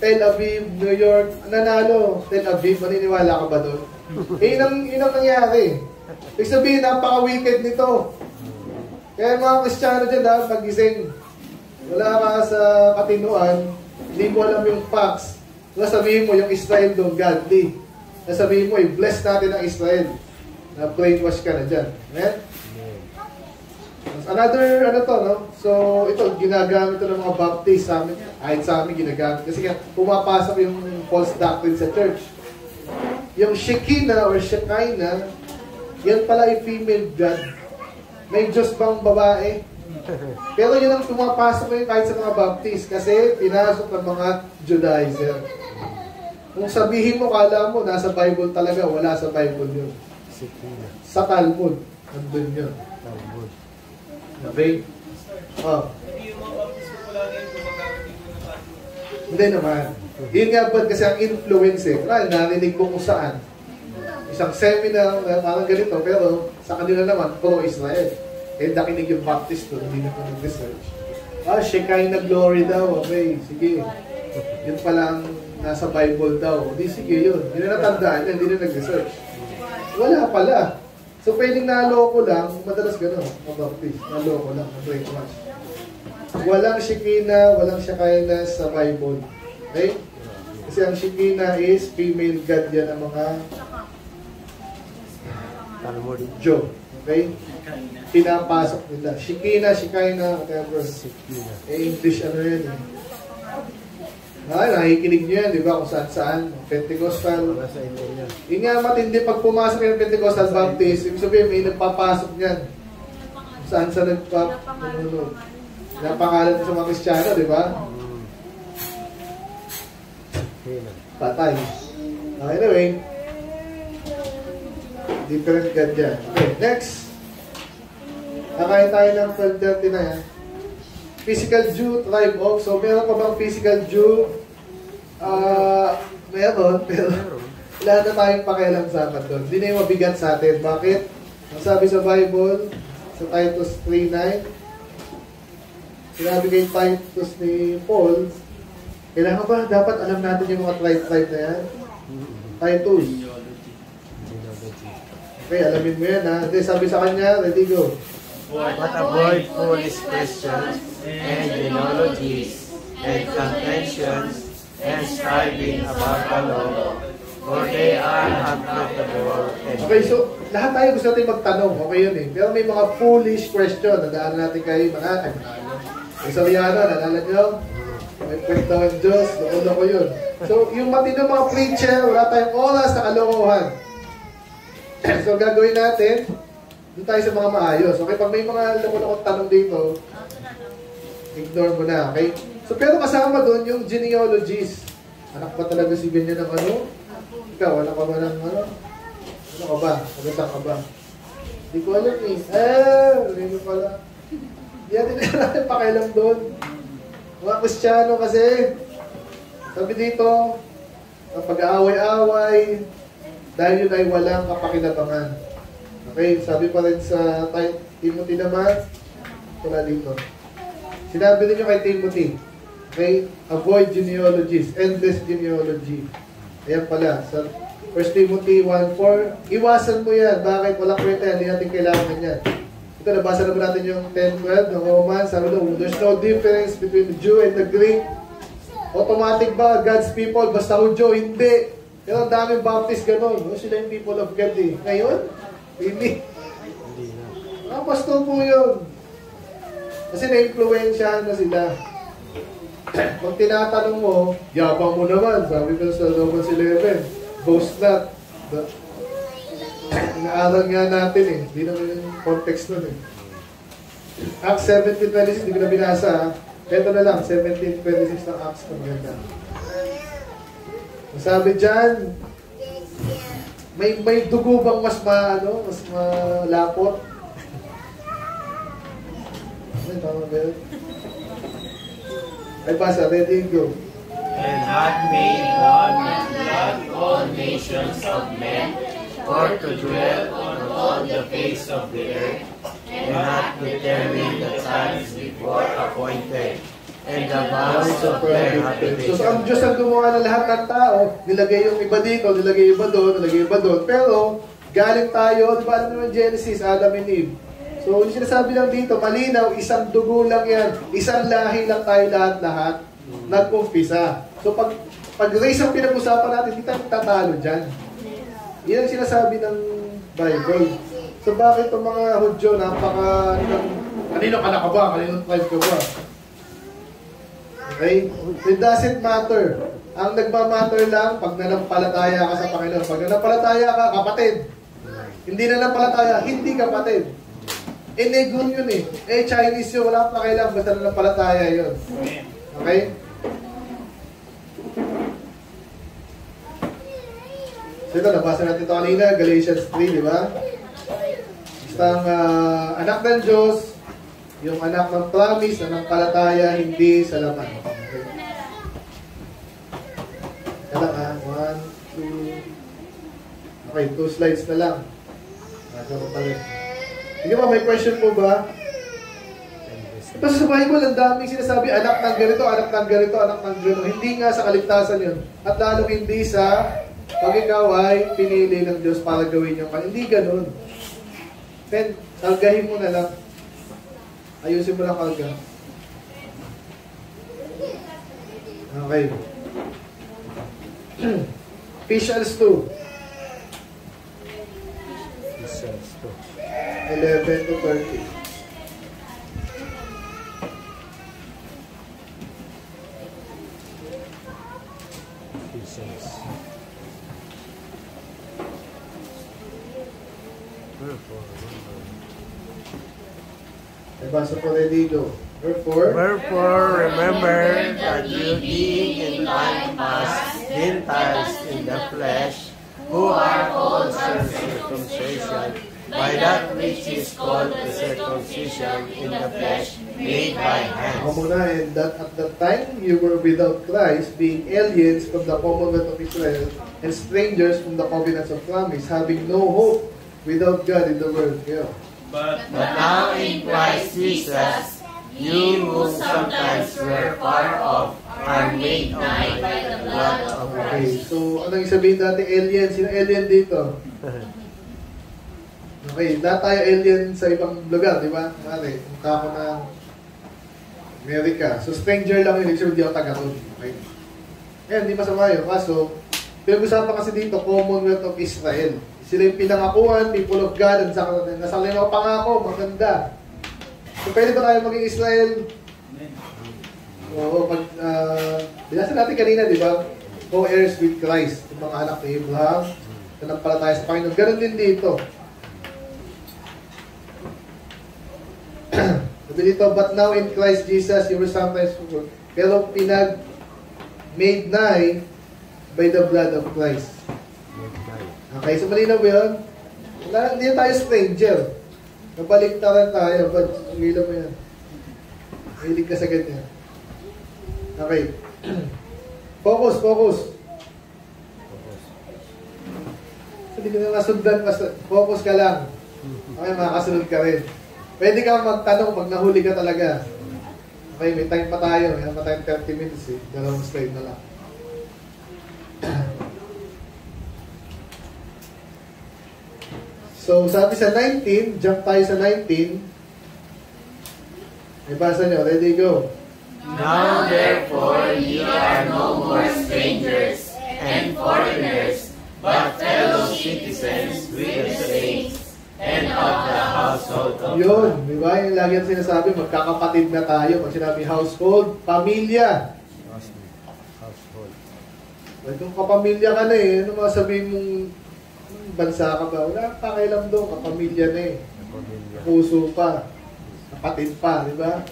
Tel Aviv, New York, nanalo. Tel Aviv, maniniwala ka ba doon? Eh, yun ang, yun ang nangyari. Ibig sabihin, napaka-wicked nito. Kaya mga Kristiyano dyan, dapat magising. Wala ka sa katinuan, hindi mo alam yung facts. Nasabihin mo, yung Israel doon, godly. Nasabihin mo, i-bless natin ang Israel. Na brainwash ka na dyan. Amen? Another, ano to, no? So, ito, ginagamit to ng mga Baptist sa amin. Kahit sa amin, ginagamit. Kasi nga, pumapasok yung false doctrine sa church. Yung Shekinah or Shekinah, yan pala ay female God. May Diyos bang babae? Pero yun ang pumapasok ngayon kahit sa mga Baptist kasi pinasok ng mga Judaizer. Kung sabihin mo, kala mo, nasa Bible talaga, wala sa Bible yun. Sa Talmud, nandun yun. Talmud. Okay? Oh. Hindi naman. Yun nga ba kasi ang influence eh. Kaya narinig mo kung saan. Isang seminar na parang ganito, pero sa kanila naman, pro-Israel. Eh, nakinig yung Baptist doon, hindi na ko nag-research. Ah, Shekinah glory daw. Okay, sige. Yun palang nasa Bible daw. Sige yun. Hindi na natandaan hindi na nag-research. Wala pala. So, pwedeng naloko lang, madalas gano'n, mga Baptist. Naloko lang, na-brainwash. Walang Shekinah, walang Shekinah sa Bible. Okay? Kasi ang Shekinah is female god yan ang mga. Joe. Okay? Pinapasok nila. Shekinah, Shekinah, whatever. Sikina. Eh, English ano yan eh. Ah, nakikinig nyo yan, di ba? Kung saan saan. Pentecostal. Yun nga matindi pag pumasok yung Pentecostal Baptist, ibig sabihin may nagpapasok niyan. Saan sa nagpap... Ano, napangalan sa mga Kristiyano, di ba? Patay. Ah, anyway, different God yan. Okay, next. Nakain tayo ng 12.30 na yan. Physical Jew, tribe of. So, meron pa bang physical Jew? Ah, meron, pero wala na tayong pakialam sa akin doon. Hindi na yung mabigat sa atin. Bakit? Ang sabi sa Bible, sa Titus 3.9, sinabi kay Titus ni Paul, kailangan ba dapat alam natin yung mga tribe-tribe na yan? Titus. Okay, alamin mo yan ha. Hindi, sabi sa kanya, ready go. But avoid foolish questions and genealogies and contentions and striving about the law, for they are unprofitable Okay, so lahat tayo gusto natin magtanong, okay yun eh. Pero may mga foolish question, nadaan natin kay mga, ay mga, kay Soriano, nadala nyo? May kwento ng Diyos, nauna ko yun. So, yung matino mga preacher, wala tayong oras sa kalokohan. so, gagawin natin, doon tayo sa mga maayos. Okay, pag may mga loko-lokong tanong dito, ignore mo na, okay? So, pero kasama doon yung genealogies. Anak ba talaga si ganyan ng ano? Ikaw, anak ka ba ng ano? Ano ka ba? Maganda ka ba? Hindi ko alam eh. Eh, ano pala. Hindi natin natin pakialam doon. Mga Kristiyano kasi, sabi dito, ang pag-aaway-away, dahil yun ay walang kapakinabangan. Okay, sabi pa rin sa Ti- Timothy naman, wala dito. Sinabi ninyo kay Timothy, okay, avoid genealogies, endless genealogy. Ayan pala, sa 1 Timothy 1.4, iwasan mo yan. Bakit? Walang kwenta yan, hindi natin kailangan yan. Ito, nabasa na ba natin yung 10.12 ng Romans? Sabi doon, there's no difference between the Jew and the Greek. Automatic ba, God's people, basta Hudyo? Hindi. Pero ang daming Baptist ganun. No? Sila yung people of God eh. Ngayon, hindi. Hindi na. Pastor po yun. Kasi na-influensyahan na sila. Pag tinatanong mo, yabang mo naman. Sabi ko sa Romans 11, boast not. Inaaral nga natin eh. Hindi naman yung context nun eh. Acts 17.26, hindi ko na binasa ha. Ito na lang, 17.26 ng Acts. Ang ganda. Sabi dyan, may may dugo bang mas ma, ano, mas malapot? Ay, tama ba? Ay, basa, ready, go. and hath made one with blood all nations of men, for to dwell on all the face of the earth, and hath determined the times before appointed, and the bounds of their So, ang Diyos ang gumawa ng lahat ng tao, nilagay yung iba dito, nilagay yung iba doon, nilagay yung iba doon. Pero, galing tayo, di ba alam naman Genesis, Adam and Eve. So, yung sinasabi lang dito, malinaw, isang dugo lang yan. Isang lahi lang tayo lahat-lahat. Nagkumpisa. So, pag, pag race ang pinag-usapan natin, hindi tayo tatalo dyan. Yan ang sinasabi ng Bible. So, bakit itong mga Hudyo, napaka, kanino ka na ka ba? Kanino tribe ka ba? Okay? It doesn't matter. Ang nagmamatter lang, pag nanampalataya ka sa Panginoon. Pag nanampalataya ka, kapatid. Hindi nanampalataya, hindi kapatid. Eh, negon yun eh. Eh, Chinese yun, wala pa kailang, basta nanampalataya yun. Okay? So ito, nabasa natin ito kanina, Galatians 3, di ba? Basta ang ah, anak ng Diyos, yung anak ng promise, anak palataya, hindi sa laman. Okay. Kaya ah, one, two, okay, two slides na lang. Nasa ko pa. Sige ba, may question po ba? Ito sa Bible, ang daming sinasabi, anak ng ganito, anak ng ganito, anak ng ganito. Hindi nga sa kaligtasan yun. At lalong hindi sa pag ikaw ay pinili ng Diyos para gawin yung kan. Hindi ganun. Then, salgahin mo na lang. Ayusin mo lang kalga. Okay. Ephesians 2, Ephesians 11 to 30.2. Ephesians. Wherefore, remember. May basa po ready, go. Wherefore, Wherefore remember that you being in time past Gentiles in the flesh, who are called circumcision, by that which is called the circumcision in the flesh, made by Ako hands. muna, and that at that time you were without Christ, being aliens from the commonwealth of Israel, and strangers from the covenants of promise, having no hope without God in the world. Yeah. But But now in Christ Jesus, you who sometimes were far off are made nigh by the blood of Okay, Christ. so anong sabihin natin alien? Sino alien dito? Okay, lahat tayo alien sa ibang lugar, di ba? Mali, mukha ko ng Amerika. So, stranger lang yun, hindi ako taga roon. Okay? Ngayon, hindi masama yun. Kaso, pinag-usapan kasi dito, Commonwealth of Israel. Sila yung pinangakuan, people of God, at saka nasa ako pangako, maganda. So, pwede ba tayo maging Israel? Oo, pag, uh, binasa natin kanina, di ba? Co-heirs with Christ, yung mga anak ni Abraham, nanampalataya sa Panginoon. Ganon din dito. Sabi dito, but now in Christ Jesus, you were sometimes pero pinag made nigh by the blood of Christ. Okay, so malinaw ba yun? Wala, hindi tayo stranger. Nabalik na rin tayo. But, hilo mo yan. Hilig ka sa ganyan. Okay. focus, focus. Hindi ko na nasundan, focus ka lang. Okay, makakasunod ka rin. Pwede ka magtanong pag nahuli ka talaga. Okay, may time pa tayo. May pa tayong 30 minutes eh. Dalawang slide na lang. So, sabi sa 19, jump tayo sa 19. May basa nyo. Ready, go. Now therefore ye are no more strangers and foreigners, but fellow citizens with the saints and of the household of Yun, di ba? Yung lagi natin sinasabi, magkakapatid na tayo. Pag sinabi household, pamilya. Household. Pag kung kapamilya ka na eh, ano mga sabihin mong "Hmm, bansa ka ba? Wala pakialam doon, kapamilya na eh. Puso pa. Kapatid pa, di ba?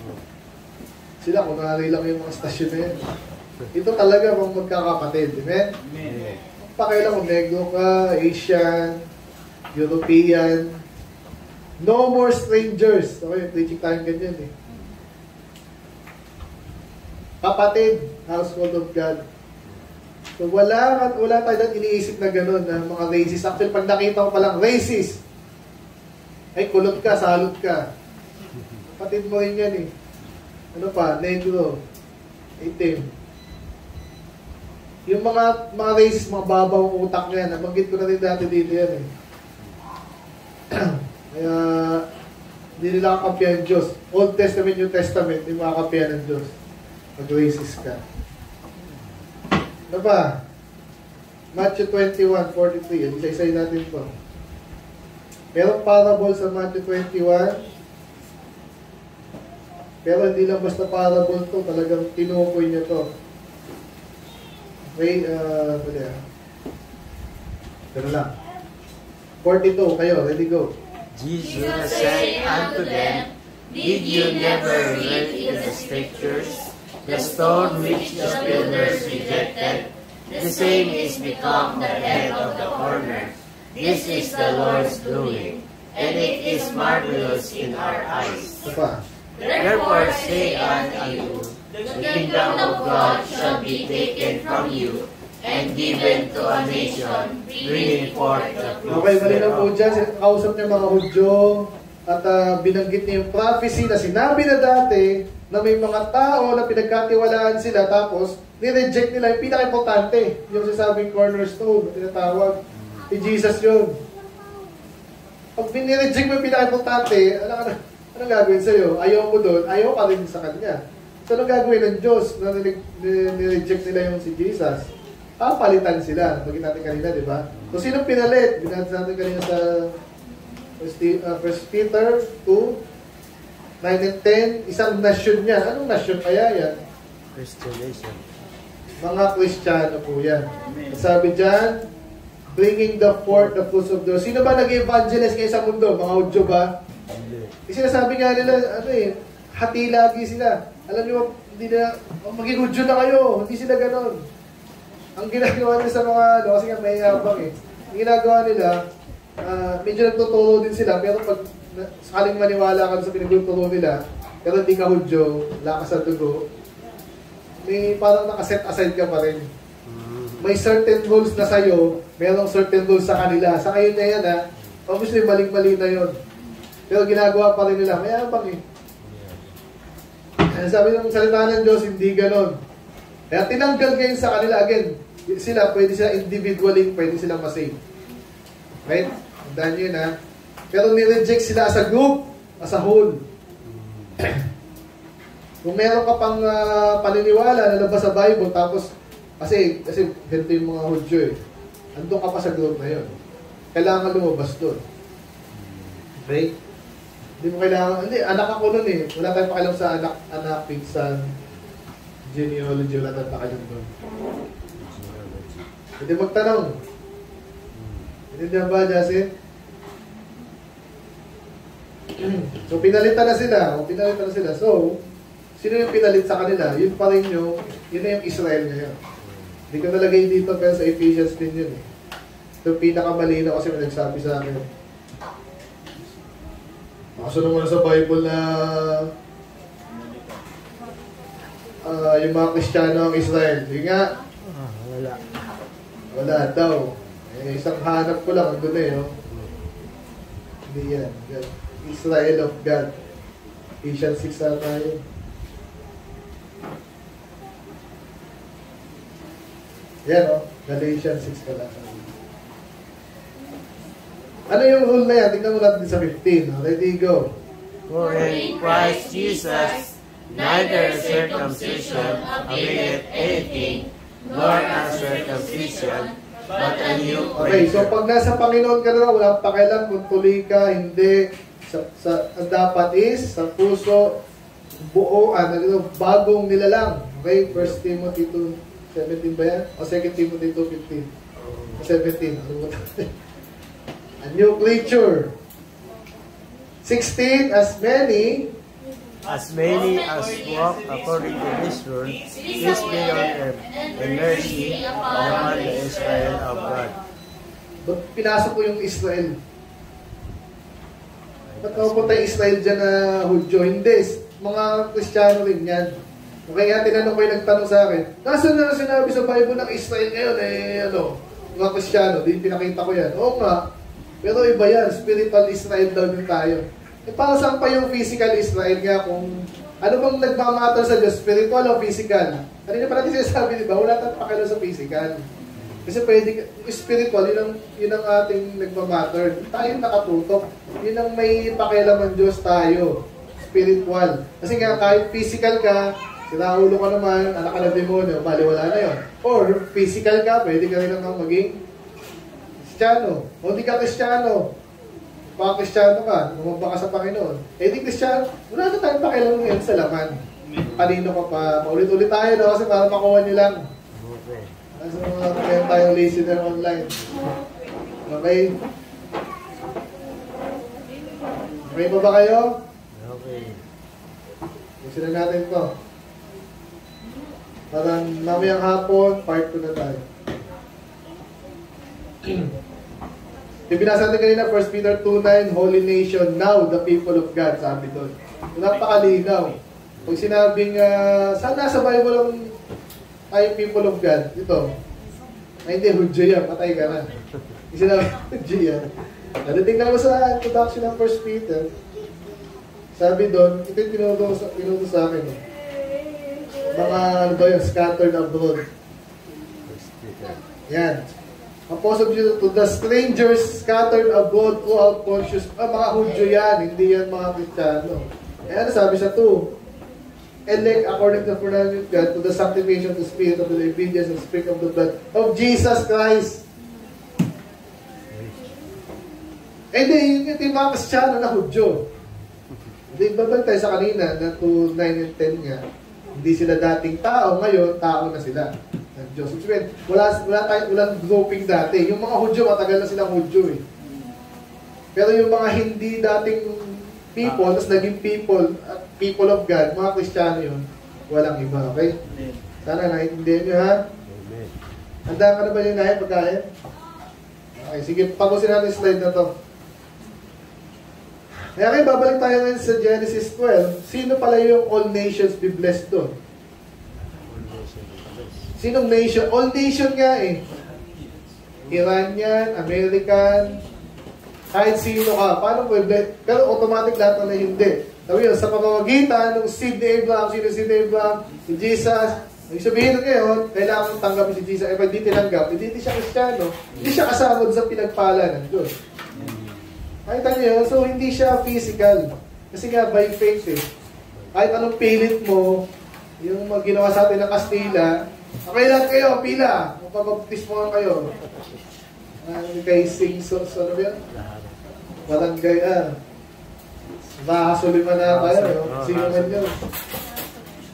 Sila, kunwari lang yung mga stasyon na yan. Ito talaga mga magkakapatid, amen? Amen. Pakialam kung negro ka, Asian, European. No more strangers. Okay, preaching tayo ganyan eh. Kapatid, household of God. So wala, wala tayo dyan iniisip na gano'n na mga racist. Actually, pag nakita ko palang racist, ay kulot ka, salot ka. Kapatid mo rin yan eh. Ano pa, negro, itim. Yung mga mga racist, mga babaw utak niyan. Nabanggit ko na rin dati dito yan eh. Kaya, hindi nila kakampihan ng Diyos. Old Testament, New Testament, hindi makakampihan ng Diyos. Pag racist ka. Ano ba? Matthew 21, 43. Yan, isa-isay natin to. Merong parable sa Matthew 21. Pero hindi lang basta parable to, talagang tinukoy niya to. Okay, uh, pwede ah. Lang. 42, kayo, ready go. Jesus said unto them, Did you never read in the scriptures, the stone which the builders rejected, the same is become the head of the corner. This is the Lord's doing, and it is marvelous in our eyes. Therefore say unto you, the kingdom of God shall be taken from you, and given to a nation, bringing forth the fruits Okay, malinaw po thereof. dyan. Kausap niya mga Hudyo at ah, binanggit niya yung prophecy na sinabi na dati na may mga tao na pinagkatiwalaan sila tapos ni-reject nila yung pinaka-importante. Yung sasabing cornerstone na tinatawag. Si Jesus yun. Pag ni-reject mo yung pinaka-importante, ano, ano, anong gagawin sa'yo? Ayaw mo doon, ayaw ka rin sa kanya. So, anong gagawin ng Diyos na ni- ni- ni-reject nila yung si Jesus? Papalitan sila. Bagin natin kanina, di ba? So, sino pinalit? Binasa natin kanina sa First, Ti- uh, First Peter 2, 9 and 10. Isang nasyon niya. Anong nasyon kaya yan? Christianation. Mga Kristiyano po yan. Sabi dyan, bringing the forth the fruits of the Sino ba nag-evangelize kayo sa mundo? Mga Hudyo ba? Hindi. Kasi sinasabi nga nila, ano eh, hati lagi sila. Alam niyo, hindi na, oh, maging Hudyo na kayo. Hindi sila ganon. Ang ginagawa nila sa mga, ano, kasi nga may yabang eh. Ang ginagawa nila, ah, medyo nagtuturo din sila, pero pag sakaling maniwala ka sa pinagtuturo nila, pero hindi ka Hudyo, wala ka sa dugo, may parang nakaset aside ka pa rin. May certain rules na sa'yo, merong certain rules sa kanila. Sa kayo na yan ha, obviously maling-mali na yon. Pero ginagawa pa rin nila, kaya bang eh. Ang sabi ng salita ng Diyos, hindi ganon. Kaya tinanggal ngayon sa kanila, again, sila, pwede sila individually, pwede silang masave. Right? Tandaan nyo yun ha. Pero nireject sila as a group, as a whole. Kung meron ka pang ah, paniniwala na labas sa Bible, tapos, kasi, kasi ganito yung mga Hudyo eh. Andun ka pa sa group na yun. Kailangan lumabas doon. Okay? Hindi mo kailangan, hindi, anak ako nun eh. Wala tayong pakialam sa anak, anak, pinsan, genealogy, wala tayong pakialam doon. Hindi magtanong. Hindi niya ba, Jasin? So, pinalitan na sila. O, pinalitan na sila. So, sino yung pinalit sa kanila? Yun pa rin yung, yun na yung Israel ngayon. Hindi ko nalagay dito, pero sa Ephesians din yun eh. Ito yung pinakamalinaw kasi may nagsabi sa akin. Kaso naman sa Bible na ah, yung mga Kristiyano ang Israel. Yun nga, Ah, wala. wala daw. Eh, isang hanap ko lang, na eh. No? Hindi yan. yan. Israel of God. Ephesians 6 na tayo. Yan o. Galatians 6 pala. Ano yung rule na yan? Tingnan mo natin sa 15. Ready, go. For in Christ Jesus, neither circumcision availeth anything, nor uncircumcision, but a new Okay, so pag nasa Panginoon ka na, wala pakialam kung tuloy ka, hindi. Sa, sa, ang dapat is, sa puso, buo, ano, ano, bagong nilalang. Okay, 1 Timothy 2, 17 ba yan? O 2 Timothy 2, 15? O 17, ano mo A new creature. 16, as many, As many as walk according to this rule, peace be on earth, and mercy upon the Israel of God. ba't pinasok ko yung Israel? Ba't napupunta yung Israel dyan na Hudyo? Hindi, mga Kristiyano rin yan. Kaya tinanong ko yung nagtanong sa akin, Nasaan na sinabi sa Bible ng Israel ngayon? Eh, ano, mga Kristiyano, di pinakita ko yan. Oo nga, pero iba yan, spiritual Israel daw din tayo. Eh, para saan pa yung physical Israel nga kung ano bang nagmamatter sa Diyos, spiritual o physical? Kanina pa natin sinasabi, di ba? Wala tayong pakialam sa physical. Kasi pwede, spiritual, yun ang, yun ang ating nagmamatter. Tayo nakatutok. Yun ang may pakialam ng Diyos tayo. Spiritual. Kasi nga, kahit physical ka, sinaulo ka naman, anak ka ng demonyo, baliwala na yun. Or, physical ka, pwede ka rin naman maging Kristiyano. O hindi ka Kristiyano. Baka ka, lumabang ka sa Panginoon. Eh di Kristiyano, wala na tayong pakialam ngayon sa laman. Kanino ka pa, paulit-ulit tayo, no? Kasi para makuha nyo lang. Okay. Nasa mga meron tayong listener online. Okay? Okay pa ba kayo? Okay. Na natin to. Parang mamayang hapon, part 2 na tayo. Yung binasa natin kanina, 1 Peter 2.9, Holy Nation, now the people of God, sabi doon. Napakalinaw. Pag sinabing, uh, saan nasa Bible ang tayo people of God? Ito. Ay, hindi, Hudyo yan. Patay ka na. Yung sinabi, Hudyo yan. Nadating mo sa introduction ng 1 Peter. Sabi doon, ito yung tinuto sa, tinuto sa akin. Eh. Mga, ano ba yun, scattered abroad. Yan. Apostle Peter to the strangers scattered abroad throughout Pontius. Ah, mga Hudyo yan, hindi yan mga Kristiyano. Eh, ano sabi sa 2? Elect according to the foreknowledge of God to the sanctification of the Spirit of the obedience and Spirit of the blood of Jesus Christ. Eh, di, yun yung mga Kristiyano na Hudyo. Hindi, babalik tayo sa kanina na 2, 9, and 10 nga. Hindi sila dating tao, ngayon, tao na sila. Ng Diyos. Which means, wala, wala tayo, walang grouping dati. Yung mga Hudyo, matagal na silang Hudyo eh. Pero yung mga hindi dating people, tapos naging people, at people of God, mga Kristiyano yun, walang iba, okay? Sana naiintindihan nyo ha? Amen. Handa ka na ba yung nahin pagkain? Okay, sige, papusin natin yung slide na to. Kaya kayo, babalik tayo ngayon sa Genesis 12. Sino pala yung all nations be blessed doon? Sinong nation? All nation nga eh. Iranian, American, kahit sino ka. Paano po? Pero automatic lahat na hindi. Sabi yun, sa pamamagitan ng seed ni Abraham, sino seed ni Abraham? Si Jesus. Ibig sabihin nun ngayon, kailangan tanggapin si Jesus. Eh, pag di tinanggap, hindi, hindi siya kristyano. Hindi siya kasama sa pinagpala ng Diyos. Nakita niyo, so hindi siya physical. Kasi nga by faith eh. Kahit anong pilit mo, yung mga ginawa sa atin ng Kastila, okay lahat kayo, pila. Magpapagtis mo kayo. Ano kay Sing so, so, ano ba yun? Barangay, ah. Makakasuliman na tayo. no? Sino man yun?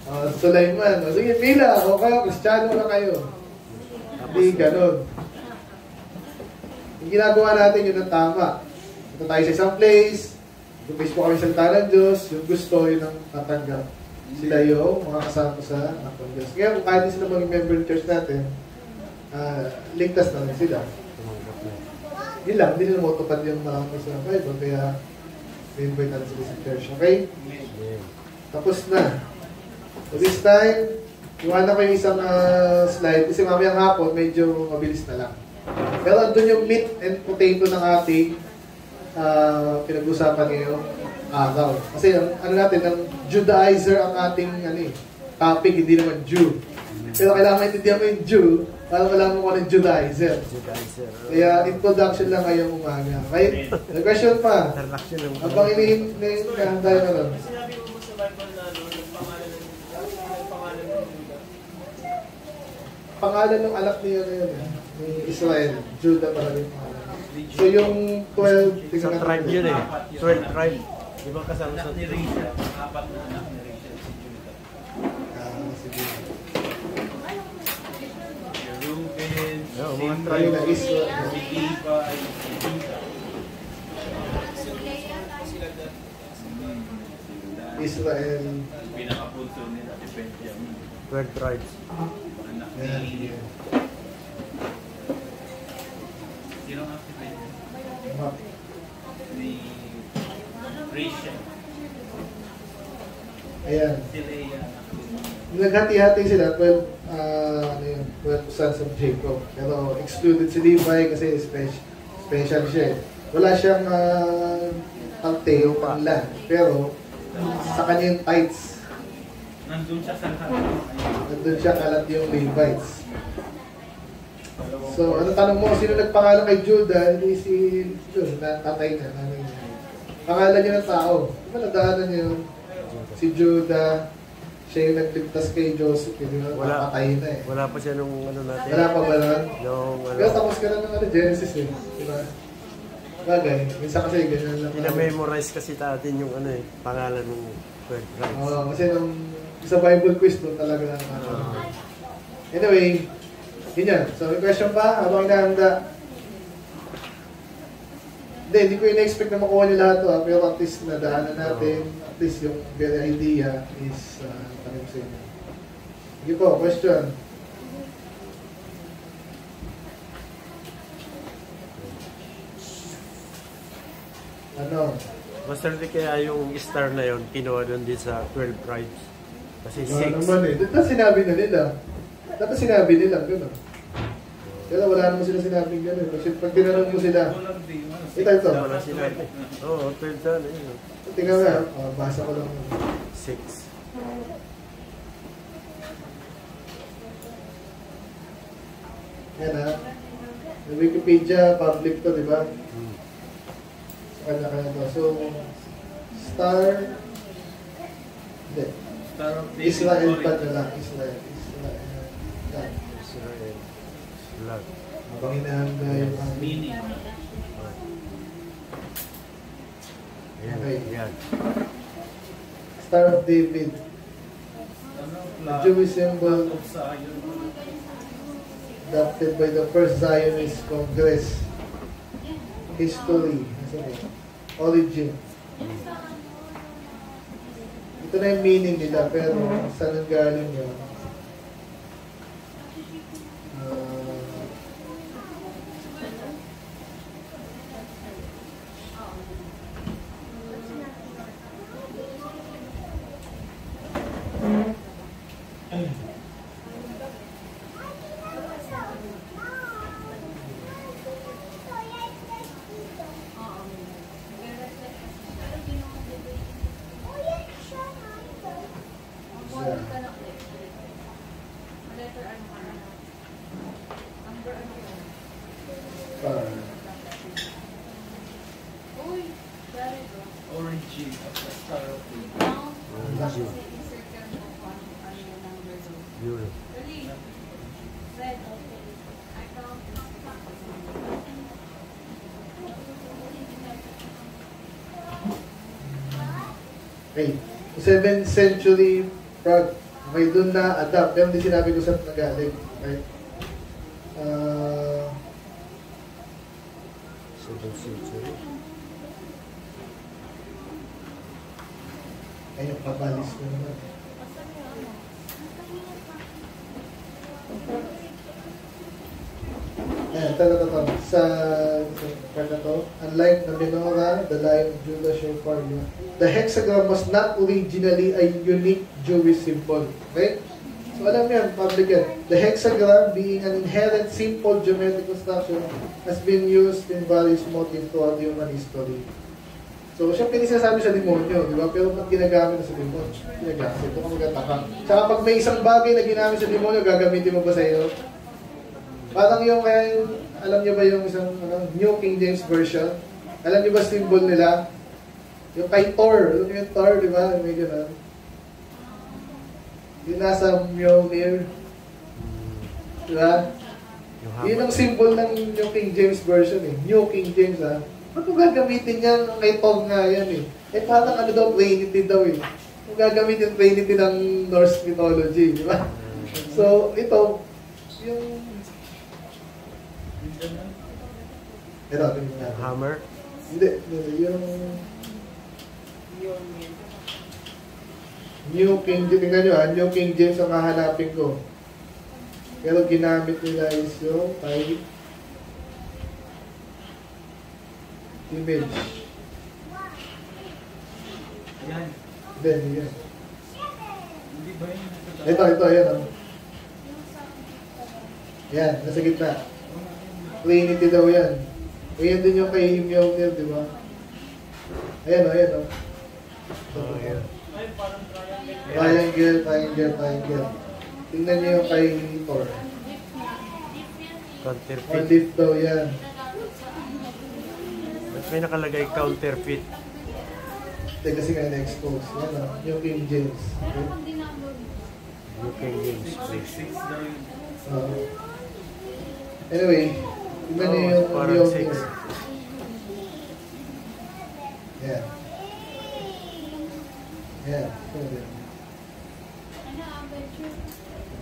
Uh, Sulaiman. O, sige, pila. O kayo, Kristiyano na kayo. Hindi ganun. Yung ginagawa natin yun ang tama. Punta tayo sa isang place, Tumis po kami sa ng Diyos, yung gusto, yun ang tatanggap. Sila yung mga kasama ko sa ng Diyos. Kaya kung kahit sila maging member ng church natin, ah, ligtas na rin sila. Yun lang, hindi nila matupad yung mga Bible, kaya may-invite natin sa church. Okay? Tapos na. So this time, iwanan ko yung isang ah, slide kasi mamayang hapon, medyo mabilis na lang. Pero andun yung meat and potato ng ating ah, pinag-usapan ngayong araw. Kasi ang, ano natin, ang Judaizer ang ating ano, eh, topic, hindi naman Jew. Pero kailangan maintindihan mo yung Jew para malaman mo kung anong Judaizer. Judaizer. Kaya introduction lang ngayong umaga. Okay? May question pa? Introduction ng Habang inihintay na lang. Sinabi mo sa Bible na ano, nagpangalan ng nagpangalan ng Juda? Pangalan ng anak niya na yun, eh, ni Israel. Judah pala yung pangalan. So yung 12, Sa tribe yun eh. 12 tribe. Di ba kasama sa Anak ni Rachel, apat na anak ni Rachel si Judah. Ah, sige. Si Oo, mga na Israel. Pinakapunso nila si Benjamin. 12 tribes. Anak Yan. ni... Sino ang? Map. Ni Rachel. Ayan. Si Naghati-hati sila, 12, ah, ano yun, 12 sons of Jacob. Pero excluded si Levi kasi special, special siya eh. Wala siyang uh, pang-tail, pang-land. Pero sa kanya yung tithes. Nandun siya sa lahat. Nandun siya kalat yung Levites. So, ano tanong mo, sino nagpangalan kay Judah? Hindi si Judah, na tatay niya. nanay niya. Pangalan niya ng tao. Di ba nadaanan niya yun? Si Judah, siya yung nagligtas kay Joseph. Hindi ba? Wala. Papatay na eh. Wala pa siya nung ano natin. Wala pa ba nun? Nung ano. Pero tapos ka na ng ano, Genesis eh. Di ba? Bagay. Minsan kasi ganyan lang. Ina-memorize kasi natin yung ano eh, pangalan ng 12 tribes. Oo, kasi nung sa Bible quiz doon talaga ano. Anyway, yun yan. So, may question pa habang inahanda? Hindi, hindi ko ina-expect na makuha niyo lahat to, ah, pero at least nadaanan natin, at least yung very idea is uh, inyo. Sige po, question. Ano? Master di kaya yung star na yon kinuha doon din sa 12 tribes. Kasi Wala 6. naman eh. Dapat sinabi na nila. Dapat sinabi nila gano'n. Pero wala naman sila sinabing gano'n. Kasi pag tinanong mo sila, ano, Ito, ito. Wala sinabi. Oo, 12 na yun. tingnan nga, ah, basa ko lang. 6. Yan ha. Sa Wikipedia, public to, di ba? Hmm. Sa kanya-kanya to. So, star, hindi. Star of David Israel pa na lang. Israel. Israel. Yan. Israel. Blood. Habang hinahanda yung ano. Meaning. Ayan. Okay. Ayan. Star of David. Ano? The Jewish symbol Of Zion. Adopted by the first Zionist Congress. History. Origin. Ito na yung meaning nila, pero saan ang galing yun? Ah, ah, G of the Star of David. Euro. Euro. Okay. 7th century Prague. Okay, doon na adapt. Pero hindi sinabi ko saan nagaling. Okay. Ah, Seventh century. ayun, pabalis ko naman. Ayan, ito, ito. Sa, sa card na to, unlike the menorah, the lion shofar, yun. the hexagram was not originally a unique Jewish symbol. Okay? So alam niyo public yan. The hexagram, being an inherent simple geometric construction, has been used in various motifs throughout human history. So, siya pinisasabi sa demonyo, di ba? Pero ba't ginagamit na sa demonyo? Ginagamit. Ito ka magtataka. Tsaka pag may isang bagay na ginamit sa demonyo, gagamitin mo ba sa iyo? Parang yung, kaya yung, alam niyo ba yung isang ano, New King James Version? Alam niyo ba symbol nila? Yung kay Thor, alam niyo yung Thor, di ba? May gano'n. Yung nasa Mjolnir, di ba? Yung Yun ang symbol ng New King James Version eh. New King James ha. Ba't mo gagamitin yan? Kay Thor nga yan eh. Eh parang ano daw, Trinity daw eh. Kung gagamitin Trinity ng Norse mythology, di ba? So, ito, yung... Ito, tingnan natin. Hammer. Hindi, hindi, yung Yung New King James, tingnan nyo ha, New King James ang hahanapin ko. Pero ginamit nila is yung kay image. Yan. Hindi, hindi yan. Hindi ba yun? Ito, ito, yan. Oh. Yan, nasa gitna. Trinity daw yan. Ayan din yung kay Mjolnir, di ba? Ayan, oh, ayan, oh. Oh, yeah. ay parang triangle. Triangle, triangle. Tingnan niyo yung kay Thor. Or Counterfeit. lift daw yan. Ba't may nakalagay counterfeit? Hindi kasi nga na-expose. Yan, oh. Yung King James. Okay? New King James, please. 6 daw yun. Uh, anyway, niyo Oh, yung parang six. Yan. Yan. Ito din.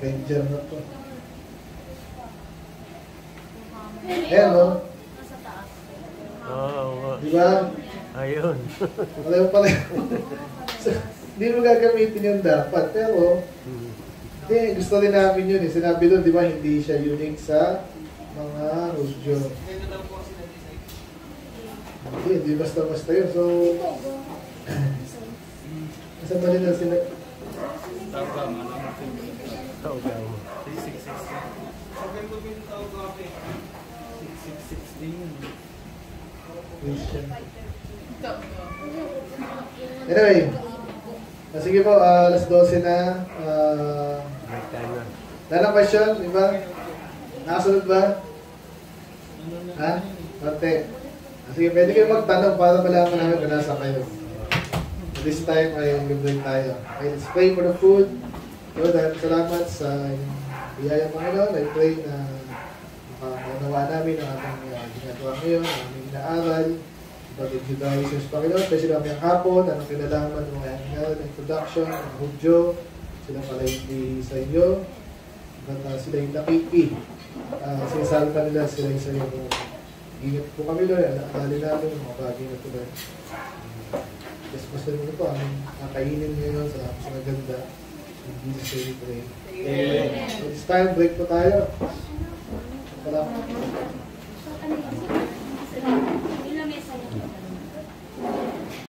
Avenger na to. Oo, oh, Di ba? ayun. Pareho. so, hindi mo gagamitin yung dapat. Pero, Hmm. hindi, gusto rin namin yun. Eh. Sinabi doon, di ba, hindi siya unique sa mga na-design. Hindi, hindi basta-basta yun. So, nasa mali na sila. Ano natin. Ikaw daw. 3616. Sa ganito yung tawag ko eh. 666 din yun. Anyway, ah, sige po, ah, alas 12 na. Uh, May time na. Wala question, di ba? Nakasunod ba? Ha? Konti. Ah, Sige, pwede kayo magtanong para malaman namin kung nasa kayo. This time ay mag-break tayo. Okay, let's pray for the food. Lord, dahil salamat sa biyayang Panginoon. I pray na makakunawa namin ang ating uh, ginagawa ngayon, ang aming inaaral. Pagod Judaism, Panginoon, especially ang ang hapon, anong kinalaman ng mga nangyari ng introduction, ng Hudyo, sila pala hindi sa iyo, at uh, sila yung nakiki. Ah, uh, sinasalta nila sila isa yung ingat po kami Lord, nakakali namin mga bagay na tulad. Yes, basta nyo po, ang kakainin nyo yun sa hapos ganda. In Jesus' name we pray. Amen. So this time, break po tayo. Salamat. Salamat. Ano